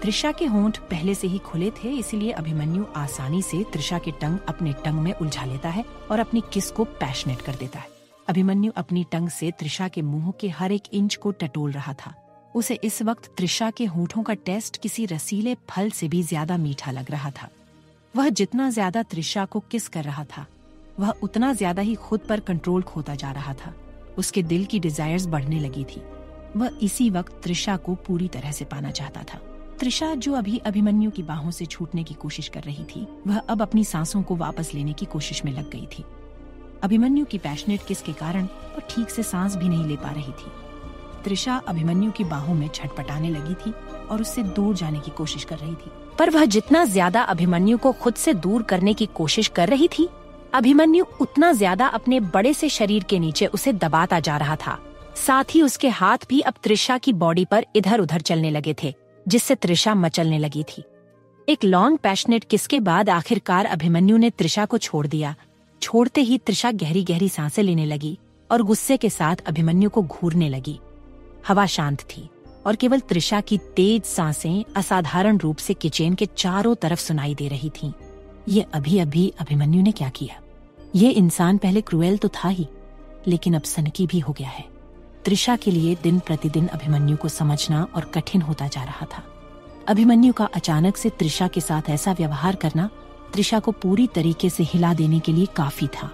त्रिशा के होंठ पहले से ही खुले थे, इसीलिए अभिमन्यु आसानी से त्रिशा के टंग अपने टंग में उलझा लेता है और अपनी किस को पैशनेट कर देता है। अभिमन्यु अपनी टंग से त्रिशा के मुँह के हर एक इंच को टटोल रहा था। उसे इस वक्त त्रिशा के होठों का टेस्ट किसी रसीले फल से भी ज़्यादा मीठा लग रहा था। वह जितना ज़्यादा त्रिशा को किस कर रहा था, वह उतना ज़्यादा ही खुद पर कंट्रोल खोता जा रहा था। उसके दिल की डिजायर्स बढ़ने लगी थी। वह इसी वक्त त्रिशा को पूरी तरह से पाना चाहता था। त्रिशा जो अभी अभिमन्यु की बाहों से छूटने की कोशिश कर रही थी, वह अब अपनी सांसों को वापस लेने की कोशिश में लग गई थी। अभिमन्यु की पैशनेट किस के कारण वो ठीक से सांस भी नहीं ले पा रही थी। त्रिशा अभिमन्यु की बाहों में छटपटाने लगी थी और उससे दूर जाने की कोशिश कर रही थी। पर वह जितना ज़्यादा अभिमन्यु को खुद से दूर करने की कोशिश कर रही थी अभिमन्यु उतना ज़्यादा अपने बड़े से शरीर के नीचे उसे दबाता जा रहा था। साथ ही उसके हाथ भी अब त्रिशा की बॉडी पर इधर उधर चलने लगे थे, जिससे त्रिशा मचलने लगी थी। एक लॉन्ग पैशनेट किस के बाद आखिरकार अभिमन्यु ने त्रिशा को छोड़ दिया। छोड़ते ही त्रिशा गहरी गहरी साँसें लेने लगी और गुस्से के साथ अभिमन्यु को घूरने लगी। हवा शांत थी और केवल त्रिशा की तेज साँसें असाधारण रूप से किचेन के चारों तरफ़ सुनाई दे रही थीं। ये अभी अभी अभिमन्यु ने क्या किया? ये इंसान पहले क्रूएल तो था ही, लेकिन अब सनकी भी हो गया है। त्रिशा के लिए दिन प्रतिदिन अभिमन्यु को समझना और कठिन होता जा रहा था। अभिमन्यु का अचानक से त्रिशा के साथ ऐसा व्यवहार करना त्रिशा को पूरी तरीके से हिला देने के लिए काफ़ी था।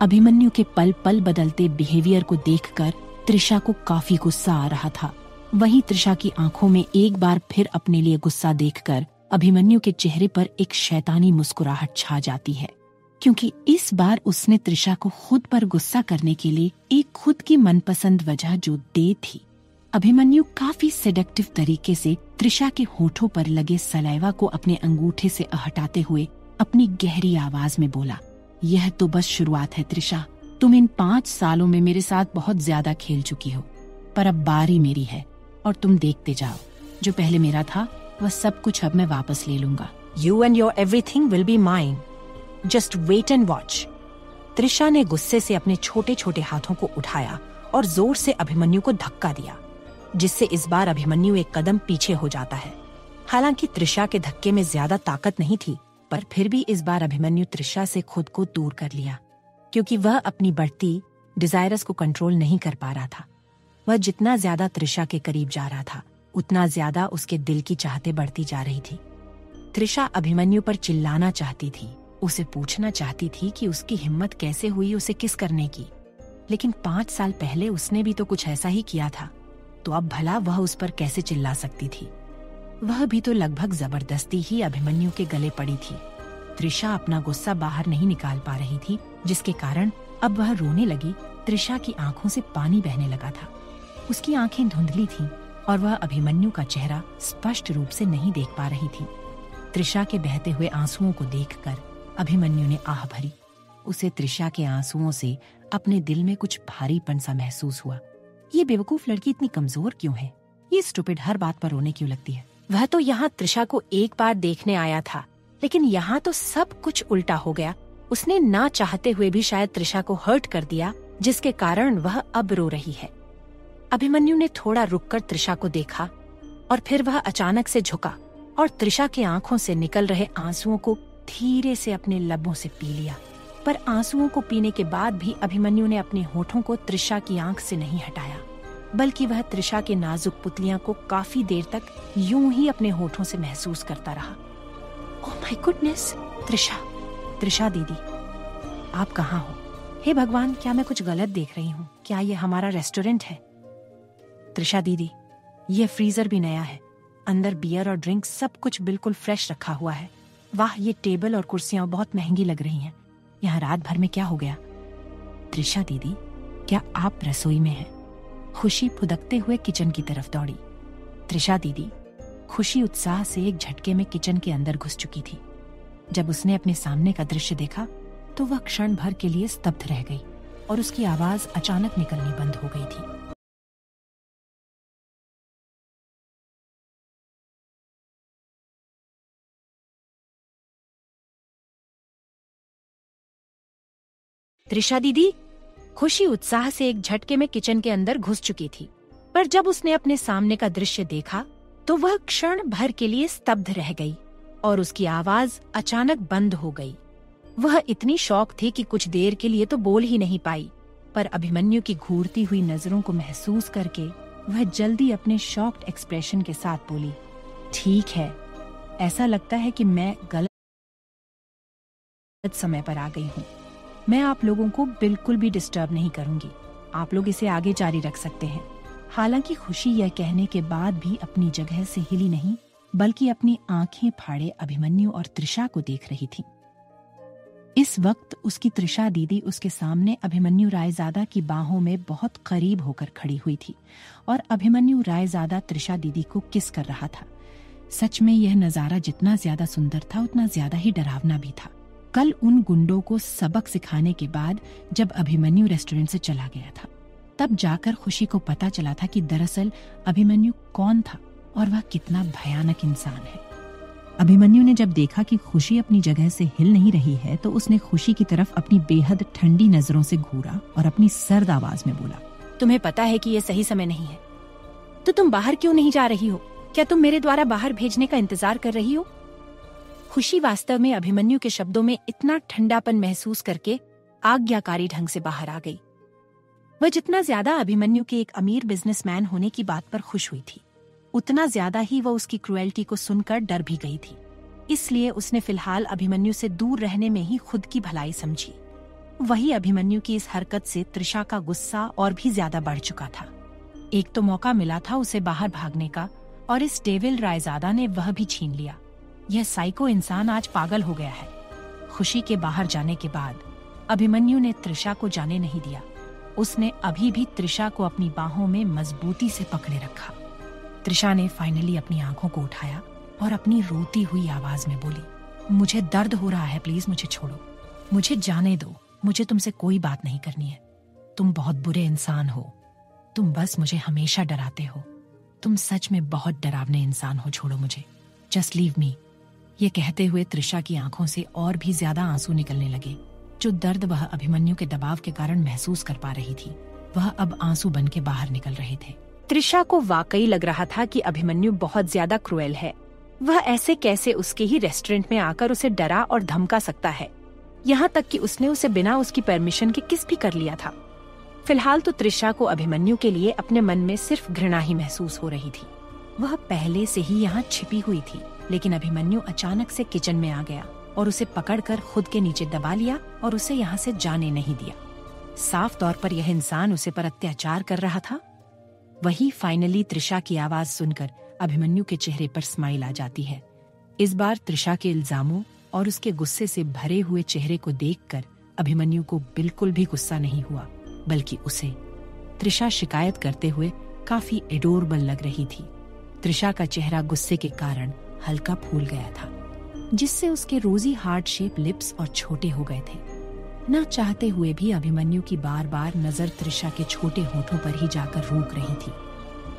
अभिमन्यु के पल पल बदलते बिहेवियर को देखकर त्रिशा को काफ़ी गुस्सा आ रहा था। वहीं त्रिशा की आँखों में एक बार फिर अपने लिए गुस्सा देखकर अभिमन्यु के चेहरे पर एक शैतानी मुस्कुराहट छा जाती है। क्योंकि इस बार उसने त्रिशा को खुद पर गुस्सा करने के लिए एक खुद की मनपसंद वजह जो दे थी। अभिमन्यु काफ़ी सेडक्टिव तरीके से त्रिशा के होठों पर लगे सलाइवा को अपने अंगूठे से हटाते हुए अपनी गहरी आवाज़ में बोला, यह तो बस शुरुआत है त्रिशा। तुम इन पाँच सालों में मेरे साथ बहुत ज़्यादा खेल चुकी हो, पर अब बारी मेरी है और तुम देखते जाओ। जो पहले मेरा था, वह सब कुछ अब मैं वापस ले लूँगा। You and your everything will be mine just wait and watch Trisha ने गुस्से से अपने छोटे छोटे हाथों को उठाया और ज़ोर से अभिमन्यु को धक्का दिया, जिससे इस बार अभिमन्यु एक कदम पीछे हो जाता है। हालाँकि त्रिशा के धक्के में ज़्यादा ताकत नहीं थी, पर फिर भी इस बार अभिमन्यु त्रिशा से खुद को दूर कर लिया, क्योंकि वह अपनी बढ़ती डिजायरस को कंट्रोल नहीं कर पा रहा था। वह जितना ज़्यादा त्रिशा के करीब जा रहा था, उतना ज़्यादा उसके दिल की चाहते बढ़ती जा रही थी। त्रिशा अभिमन्यु पर चिल्लाना चाहती थी। उसे पूछना चाहती थी कि उसकी हिम्मत कैसे हुई उसे किस करने की। लेकिन पाँच साल पहले उसने भी तो कुछ ऐसा ही किया था। तो अब भला वह उस पर कैसे चिल्ला सकती थी? वह भी तो लगभग ज़बरदस्ती ही अभिमन्यु के गले पड़ी थी। त्रिशा अपना गुस्सा बाहर नहीं निकाल पा रही थी, जिसके कारण अब वह रोने लगी। त्रिशा की आँखों से पानी बहने लगा था। उसकी आँखें धुंधली थीं और वह अभिमन्यु का चेहरा स्पष्ट रूप से नहीं देख पा रही थी। त्रिशा के बहते हुए आंसुओं को देखकर अभिमन्यु ने आह भरी। उसे त्रिशा के आंसुओं से अपने दिल में कुछ भारीपन सा महसूस हुआ। ये बेवकूफ़ लड़की इतनी कमज़ोर क्यों है? ये स्टूपिड हर बात पर रोने क्यों लगती है? वह तो यहाँ त्रिशा को एक बार देखने आया था, लेकिन यहाँ तो सब कुछ उल्टा हो गया। उसने ना चाहते हुए भी शायद त्रिशा को हर्ट कर दिया, जिसके कारण वह अब रो रही है। अभिमन्यु ने थोड़ा रुककर त्रिशा को देखा, और फिर वह अचानक से झुका, और त्रिशा के आँखों से निकल रहे आंसुओं को धीरे से अपने लबों से पी लिया, पर आंसुओं को पीने के बाद भी अभिमन्यु ने अपने होठों को त्रिशा की आँख से नहीं हटाया, बल्कि वह त्रिशा के नाजुक पुतलियाँ को काफ़ी देर तक यूँ ही अपने होठों से महसूस करता रहा। Oh my goodness Trisha Trisha दीदी, आप कहाँ हो? हे भगवान, क्या मैं कुछ गलत देख रही हूँ? क्या ये हमारा रेस्टोरेंट है? त्रिशा दीदी, ये फ्रीजर भी नया है, अंदर बियर और ड्रिंक सब कुछ बिल्कुल फ्रेश रखा हुआ है वाह, ये टेबल और कुर्सियाँ बहुत महँगी लग रही हैं। यहाँ रात भर में क्या हो गया? त्रिशा दीदी, क्या आप रसोई में हैं? खुशी फुदकते हुए किचन की तरफ़ दौड़ी। त्रिशा दीदी, खुशी उत्साह से एक झटके में किचन के अंदर घुस चुकी थी। जब उसने अपने सामने का दृश्य देखा तो वह क्षण भर के लिए स्तब्ध रह गई और उसकी आवाज़ अचानक निकलनी बंद हो गई थी। त्रिशा दीदी, खुशी उत्साह से एक झटके में किचन के अंदर घुस चुकी थी, पर जब उसने अपने सामने का दृश्य देखा तो वह क्षण भर के लिए स्तब्ध रह गई और उसकी आवाज़ अचानक बंद हो गई। वह इतनी शौक थी कि कुछ देर के लिए तो बोल ही नहीं पाई, पर अभिमन्यु की घूरती हुई नज़रों को महसूस करके वह जल्दी अपने शॉक्ड एक्सप्रेशन के साथ बोली, ठीक है, ऐसा लगता है कि मैं गलत समय पर आ गई हूँ। मैं आप लोगों को बिल्कुल भी डिस्टर्ब नहीं करूँगी। आप लोग इसे आगे जारी रख सकते हैं। हालाँकि खुशी यह कहने के बाद भी अपनी जगह से हिली नहीं, बल्कि अपनी आँखें फाड़े अभिमन्यु और त्रिशा को देख रही थी। इस वक्त उसकी त्रिशा दीदी उसके सामने अभिमन्यु रायजादा की बाहों में बहुत करीब होकर खड़ी हुई थी और अभिमन्यु रायजादा त्रिशा दीदी को किस कर रहा था? सच में यह नज़ारा जितना ज़्यादा सुंदर था, उतना ज़्यादा ही डरावना भी था। कल उन गुंडों को सबक सिखाने के बाद जब अभिमन्यु रेस्टोरेंट से चला गया था, तब जाकर खुशी को पता चला था कि दरअसल अभिमन्यु कौन था और वह कितना भयानक इंसान है। अभिमन्यु ने जब देखा कि खुशी अपनी जगह से हिल नहीं रही है तो उसने खुशी की तरफ़ अपनी बेहद ठंडी नज़रों से घूरा और अपनी सर्द आवाज़ में बोला, तुम्हें पता है कि यह सही समय नहीं है। तो तुम बाहर क्यों नहीं जा रही हो? क्या तुम मेरे द्वारा बाहर भेजने का इंतज़ार कर रही हो? खुशी वास्तव में अभिमन्यु के शब्दों में इतना ठंडापन महसूस करके आज्ञाकारी ढंग से बाहर आ गई। वह जितना ज़्यादा अभिमन्यु के एक अमीर बिजनेसमैन होने की बात पर खुश हुई थी, उतना ज़्यादा ही वह उसकी क्रुएल्टी को सुनकर डर भी गई थी। इसलिए उसने फ़िलहाल अभिमन्यु से दूर रहने में ही खुद की भलाई समझी। वही अभिमन्यु की इस हरकत से त्रिषा का गुस्सा और भी ज़्यादा बढ़ चुका था। एक तो मौका मिला था उसे बाहर भागने का और इस डेविल रायजादा ने वह भी छीन लिया। यह साइको इंसान आज पागल हो गया है। खुशी के बाहर जाने के बाद अभिमन्यु ने त्रिशा को जाने नहीं दिया। उसने अभी भी त्रिशा को अपनी बाहों में मजबूती से पकड़े रखा। त्रिशा ने फाइनली अपनी आँखों को उठाया और अपनी रोती हुई आवाज़ में बोली, मुझे दर्द हो रहा है, प्लीज़ मुझे छोड़ो। मुझे जाने दो। मुझे तुमसे कोई बात नहीं करनी है। तुम बहुत बुरे इंसान हो। तुम बस मुझे हमेशा डराते हो। तुम सच में बहुत डरावने इंसान हो, छोड़ो मुझे। Just leave me. ये कहते हुए त्रिशा की आँखों से और भी ज़्यादा आँसू निकलने लगे, जो दर्द वह अभिमन्यु के दबाव के कारण महसूस कर पा रही थी। वह अब आँसू बन के बाहर निकल रहे थे। त्रिशा को वाकई लग रहा था कि अभिमन्यु बहुत ज़्यादा क्रूएल है। वह ऐसे कैसे उसके ही रेस्टोरेंट में आकर उसे डरा और धमका सकता है? यहाँ तक कि उसने उसे बिना उसकी परमिशन के किस भी कर लिया था? फ़िलहाल तो त्रिशा को अभिमन्यु के लिए अपने मन में सिर्फ़ घृणा ही महसूस हो रही थी। वह पहले से ही यहाँ छिपी हुई थी। लेकिन अभिमन्यु अचानक से किचन में आ गया और उसे पकड़कर खुद के नीचे दबा लिया और उसे यहाँ से जाने नहीं दिया। साफ़ तौर पर यह इंसान उसे पर अत्याचार कर रहा था। वही फाइनली त्रिशा की आवाज़ सुनकर अभिमन्यु के चेहरे पर स्माइल आ जाती है। इस बार त्रिशा के इल्जामों और उसके गुस्से से भरे हुए चेहरे को देखकर अभिमन्यु को बिल्कुल भी गुस्सा नहीं हुआ, बल्कि उसे। त्रिशा शिकायत करते हुए काफ़ी एडोरबल लग रही थी। त्रिशा का चेहरा गुस्से के कारण हल्का फूल गया था, जिससे उसके रोजी हार्ट शेप लिप्स और छोटे हो गए थे। न चाहते हुए भी अभिमन्यु की बार बार नज़र त्रिशा के छोटे होठों पर ही जाकर रोक रही थी।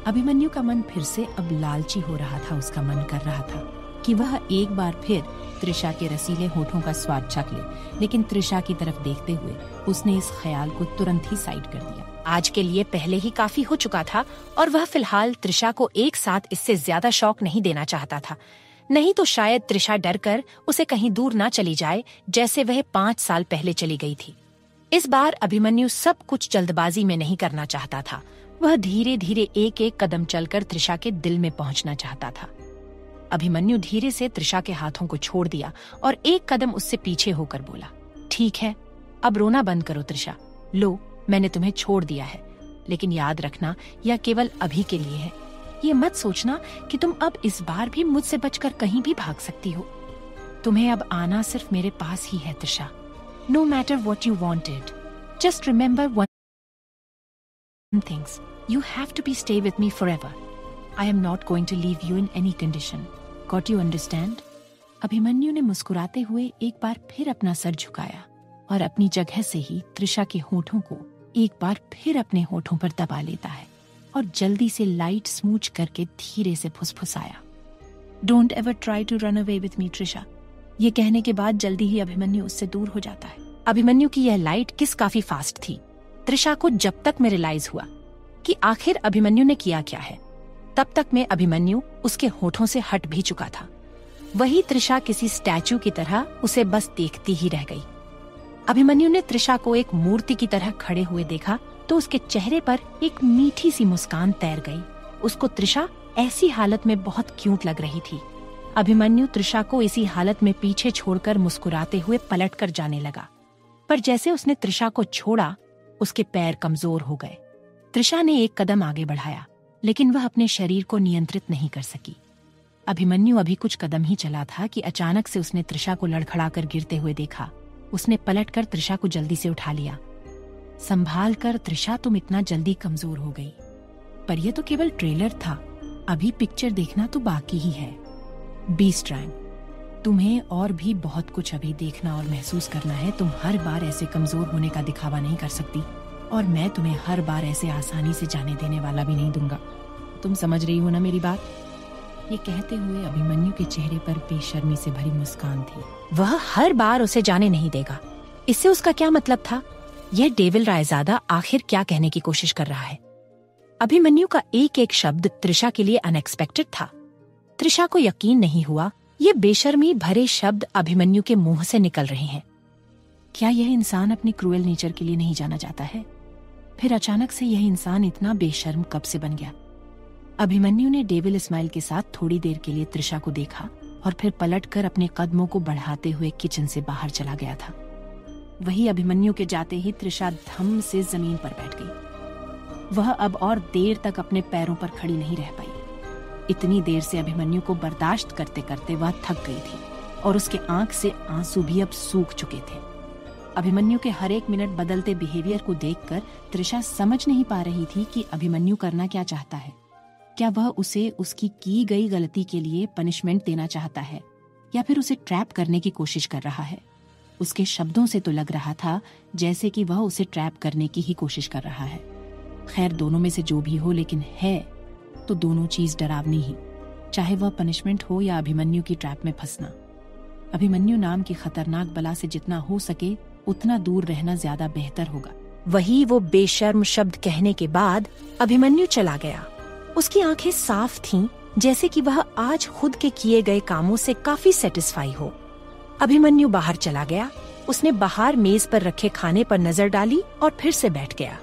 अभिमन्यु का मन फिर से अब लालची हो रहा था, उसका मन कर रहा था कि वह एक बार फिर त्रिशा के रसीले होठों का स्वाद चख ले, लेकिन त्रिशा की तरफ़ देखते हुए उसने इस ख्याल को तुरंत ही साइड कर दिया। आज के लिए पहले ही काफ़ी हो चुका था और वह फ़िलहाल त्रिशा को एक साथ इससे ज़्यादा शौक नहीं देना चाहता था। नहीं तो शायद त्रिशा डर कर उसे कहीं दूर ना चली जाए, जैसे वह पाँच साल पहले चली गई थी। इस बार अभिमन्यु सब कुछ जल्दबाजी में नहीं करना चाहता था। वह धीरे धीरे एक एक कदम चलकर त्रिशा के दिल में पहुँचना चाहता था। अभिमन्यु धीरे से त्रिशा के हाथों को छोड़ दिया और एक कदम उससे पीछे होकर बोला, ठीक है, अब रोना बंद करो त्रिशा लो मैंने तुम्हें छोड़ दिया है। लेकिन याद रखना, यह केवल अभी के लिए है। ये मत सोचना कि तुम अब इस बार भी मुझसे बचकर कहीं भी भाग सकती हो। तुम्हें अब आना सिर्फ़ मेरे पास ही है, Trisha. No matter what you wanted just remember one things you have to be stay with me for ever I am not going to leave you in any condition got you understand Abhimanyu ने मुस्कुराते हुए एक बार फिर अपना sir झुकाया और अपनी जगह से ही त्रिशा के होठों को एक बार फिर अपने होठों पर दबा लेता है और जल्दी से लाइट स्मूच करके धीरे से फुसफुसाया। Don't ever try to run away with me Trisha ये कहने के बाद जल्दी ही अभिमन्यु उससे दूर हो जाता है। अभिमन्यु की यह लाइट किस काफ़ी फास्ट थी। त्रिशा को जब तक में रियलाइज़ हुआ कि आखिर अभिमन्यु ने किया क्या है, तब तक में अभिमन्यु उसके होठों से हट भी चुका था। वही त्रिशा किसी स्टैचू की तरह उसे बस देखती ही रह गई। अभिमन्यु ने त्रिशा को एक मूर्ति की तरह खड़े हुए देखा तो उसके चेहरे पर एक मीठी सी मुस्कान तैर गई। उसको त्रिशा ऐसी हालत में बहुत क्यूट लग रही थी। अभिमन्यु त्रिशा को इसी हालत में पीछे छोड़कर मुस्कुराते हुए पलट कर जाने लगा। पर जैसे उसने त्रिशा को छोड़ा, उसके पैर कमज़ोर हो गए। त्रिशा ने एक कदम आगे बढ़ाया, लेकिन वह अपने शरीर को नियंत्रित नहीं कर सकी। अभिमन्यु अभी कुछ कदम ही चला था कि अचानक से उसने त्रिशा को लड़खड़ाकर गिरते हुए देखा। उसने पलटकर त्रिशा को जल्दी से उठा लिया। संभाल कर त्रिशा तुम इतना जल्दी कमज़ोर हो गई। पर यह तो केवल ट्रेलर था, अभी पिक्चर देखना तो बाकी ही है। बी स्ट्रैंग तुम्हें और भी बहुत कुछ अभी देखना और महसूस करना है, तुम हर बार ऐसे कमज़ोर होने का दिखावा नहीं कर सकती। और मैं तुम्हें हर बार ऐसे आसानी से जाने देने वाला भी नहीं दूँगा। तुम समझ रही हो ना मेरी बात? ये कहते हुए अभिमन्यु के चेहरे पर बेशर्मी से भरी मुस्कान थी। वह हर बार उसे जाने नहीं देगा। इससे उसका क्या मतलब था? यह डेविल रायजादा आखिर क्या कहने की कोशिश कर रहा है? अभिमन्यु का एक एक शब्द त्रिशा के लिए अनएक्सपेक्टेड था। त्रिशा को यकीन नहीं हुआ, ये बेशर्मी भरे शब्द अभिमन्यु के मुँह से निकल रहे हैं। क्या यह इंसान अपनी क्रूएल नेचर के लिए नहीं जाना जाता है? फिर अचानक से यह इंसान इतना बेशर्म कब से बन गया? अभिमन्यु ने डेविल इस्माइल के साथ थोड़ी देर के लिए त्रिशा को देखा और फिर पलटकर अपने कदमों को बढ़ाते हुए किचन से बाहर चला गया था। वही अभिमन्यु के जाते ही त्रिशा धम से ज़मीन पर बैठ गई। वह अब और देर तक अपने पैरों पर खड़ी नहीं रह पाई। इतनी देर से अभिमन्यु को बर्दाश्त करते करते वह थक गई थी और उसके आँख से आँसू भी अब सूख चुके थे। अभिमन्यु के हर एक मिनट बदलते बिहेवियर को देखकर त्रिशा समझ नहीं पा रही थी कि अभिमन्यु करना क्या चाहता है। क्या वह उसे उसकी की गई गलती के लिए पनिशमेंट देना चाहता है, या फिर उसे ट्रैप करने की कोशिश कर रहा है? उसके शब्दों से तो लग रहा था जैसे कि वह उसे ट्रैप करने की ही कोशिश कर रहा है। खैर, दोनों में से जो भी हो, लेकिन है तो दोनों चीज़ डरावनी ही, चाहे वह पनिशमेंट हो या अभिमन्यु की ट्रैप में फंसना। अभिमन्यु नाम की खतरनाक बला से जितना हो सके, उतना दूर रहना ज़्यादा बेहतर होगा। वही वो बेशर्म शब्द कहने के बाद अभिमन्यु चला गया। उसकी आँखें साफ़ थीं, जैसे कि वह आज खुद के किए गए कामों से काफ़ी सेटिस्फाई हो। अभिमन्यु बाहर चला गया। उसने बाहर मेज पर रखे खाने पर नज़र डाली और फिर से बैठ गया।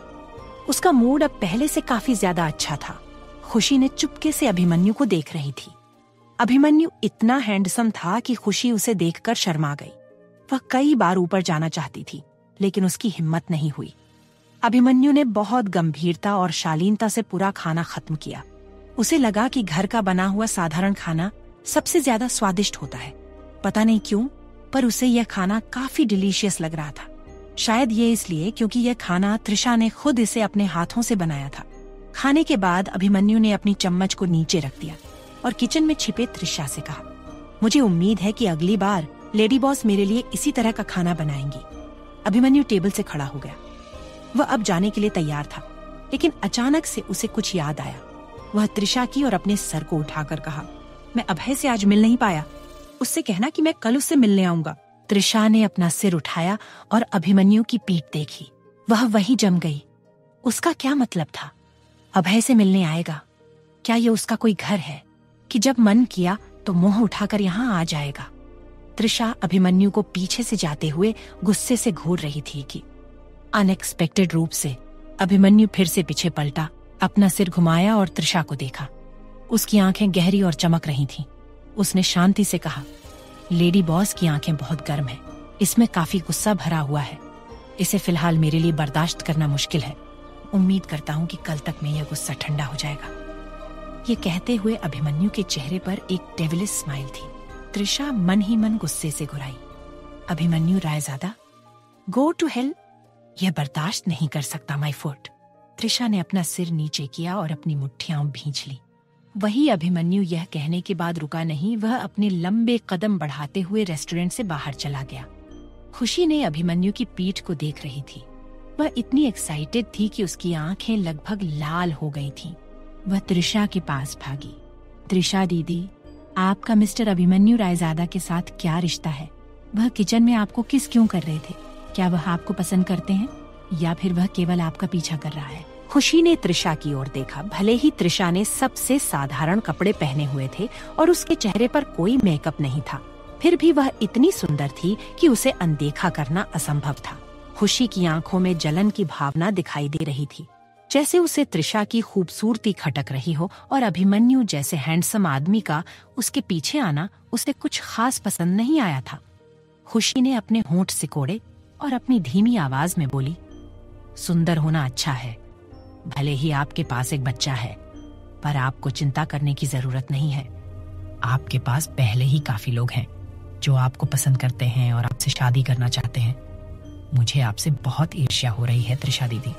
उसका मूड अब पहले से काफ़ी ज़्यादा अच्छा था। खुशी ने चुपके से अभिमन्यु को देख रही थी। अभिमन्यु इतना हैंडसम था कि खुशी उसे देखकर शर्मा गई। वह कई बार ऊपर जाना चाहती थी लेकिन उसकी हिम्मत नहीं हुई। अभिमन्यु ने बहुत गंभीरता और शालीनता से पूरा खाना खत्म किया। उसे लगा कि घर का बना हुआ साधारण खाना सबसे ज़्यादा स्वादिष्ट होता है। पता नहीं क्यों, पर उसे यह खाना काफ़ी डिलीशियस लग रहा था। शायद ये इसलिए क्योंकि यह खाना त्रिशा ने खुद इसे अपने हाथों से बनाया था। खाने के बाद अभिमन्यु ने अपनी चम्मच को नीचे रख दिया और किचन में छिपे त्रिशा से कहा, मुझे उम्मीद है कि अगली बार लेडी बॉस मेरे लिए इसी तरह का खाना बनाएँगी। अभिमन्यु टेबल से खड़ा हो गया। वह अब जाने के लिए तैयार था, लेकिन अचानक से उसे कुछ याद आया। वह त्रिशा की और अपने सर को उठाकर कहा, मैं अभय से आज मिल नहीं पाया। उससे कहना कि मैं कल उससे मिलने आऊँगा। त्रिशा ने अपना सिर उठाया और अभिमन्यु की पीठ देखी। वह वही जम गई। उसका क्या मतलब था? अभय से मिलने आएगा। क्या ये उसका कोई घर है कि जब मन किया तो मुँह उठाकर यहाँ आ जाएगा? त्रिशा अभिमन्यु को पीछे से जाते हुए गुस्से से घूर रही थी कि अनएक्सपेक्टेड रूप से अभिमन्यु फिर से पीछे पलटा, अपना सिर घुमाया और त्रिशा को देखा। उसकी आँखें गहरी और चमक रही थीं। उसने शांति से कहा, लेडी बॉस की आँखें बहुत गर्म हैं। इसमें काफ़ी गुस्सा भरा हुआ है। इसे फ़िलहाल मेरे लिए बर्दाश्त करना मुश्किल है। उम्मीद करता हूँ कि कल तक में यह गुस्सा ठंडा हो जाएगा। ये कहते हुए अभिमन्यु के चेहरे पर एक डेविलिस स्माइल थी। त्रिशा मन ही मन गुस्से से घुराई। Abhimanyu Raizada go to help यह बर्दाश्त नहीं कर सकता माई फुट त्रिशा ने अपना सिर नीचे किया और अपनी मुठ्ठियाँ भींच ली। वही अभिमन्यु यह कहने के बाद रुका नहीं, वह अपने लंबे कदम बढ़ाते हुए रेस्टोरेंट से बाहर चला गया। खुशी ने अभिमन्यु की पीठ को देख रही थी। वह इतनी एक्साइटेड थी कि उसकी आँखें लगभग लाल हो गई थीं। वह त्रिशा के पास भागी। त्रिशा दीदी, आपका मिस्टर अभिमन्यु रायजादा के साथ क्या रिश्ता है? वह किचन में आपको किस क्यों कर रहे थे? क्या वह आपको पसंद करते हैं? या फिर वह केवल आपका पीछा कर रहा है? खुशी ने त्रिशा की ओर देखा। भले ही त्रिशा ने सबसे साधारण कपड़े पहने हुए थे और उसके चेहरे पर कोई मेकअप नहीं था, फिर भी वह इतनी सुंदर थी कि उसे अनदेखा करना असंभव था। खुशी की आँखों में जलन की भावना दिखाई दे रही थी। जैसे उसे त्रिशा की खूबसूरती खटक रही हो और अभिमन्यु जैसे हैंडसम आदमी का उसके पीछे आना उसे कुछ खास पसंद नहीं आया था। खुशी ने अपने होंठ सिकोड़े और अपनी धीमी आवाज़ में बोली, सुंदर होना अच्छा है। भले ही आपके पास एक बच्चा है, पर आपको चिंता करने की ज़रूरत नहीं है। आपके पास पहले ही काफ़ी लोग हैं, जो आपको पसंद करते हैं और आपसे शादी करना चाहते हैं। मुझे आपसे बहुत ईर्ष्या हो रही है, त्रिषा दीदी।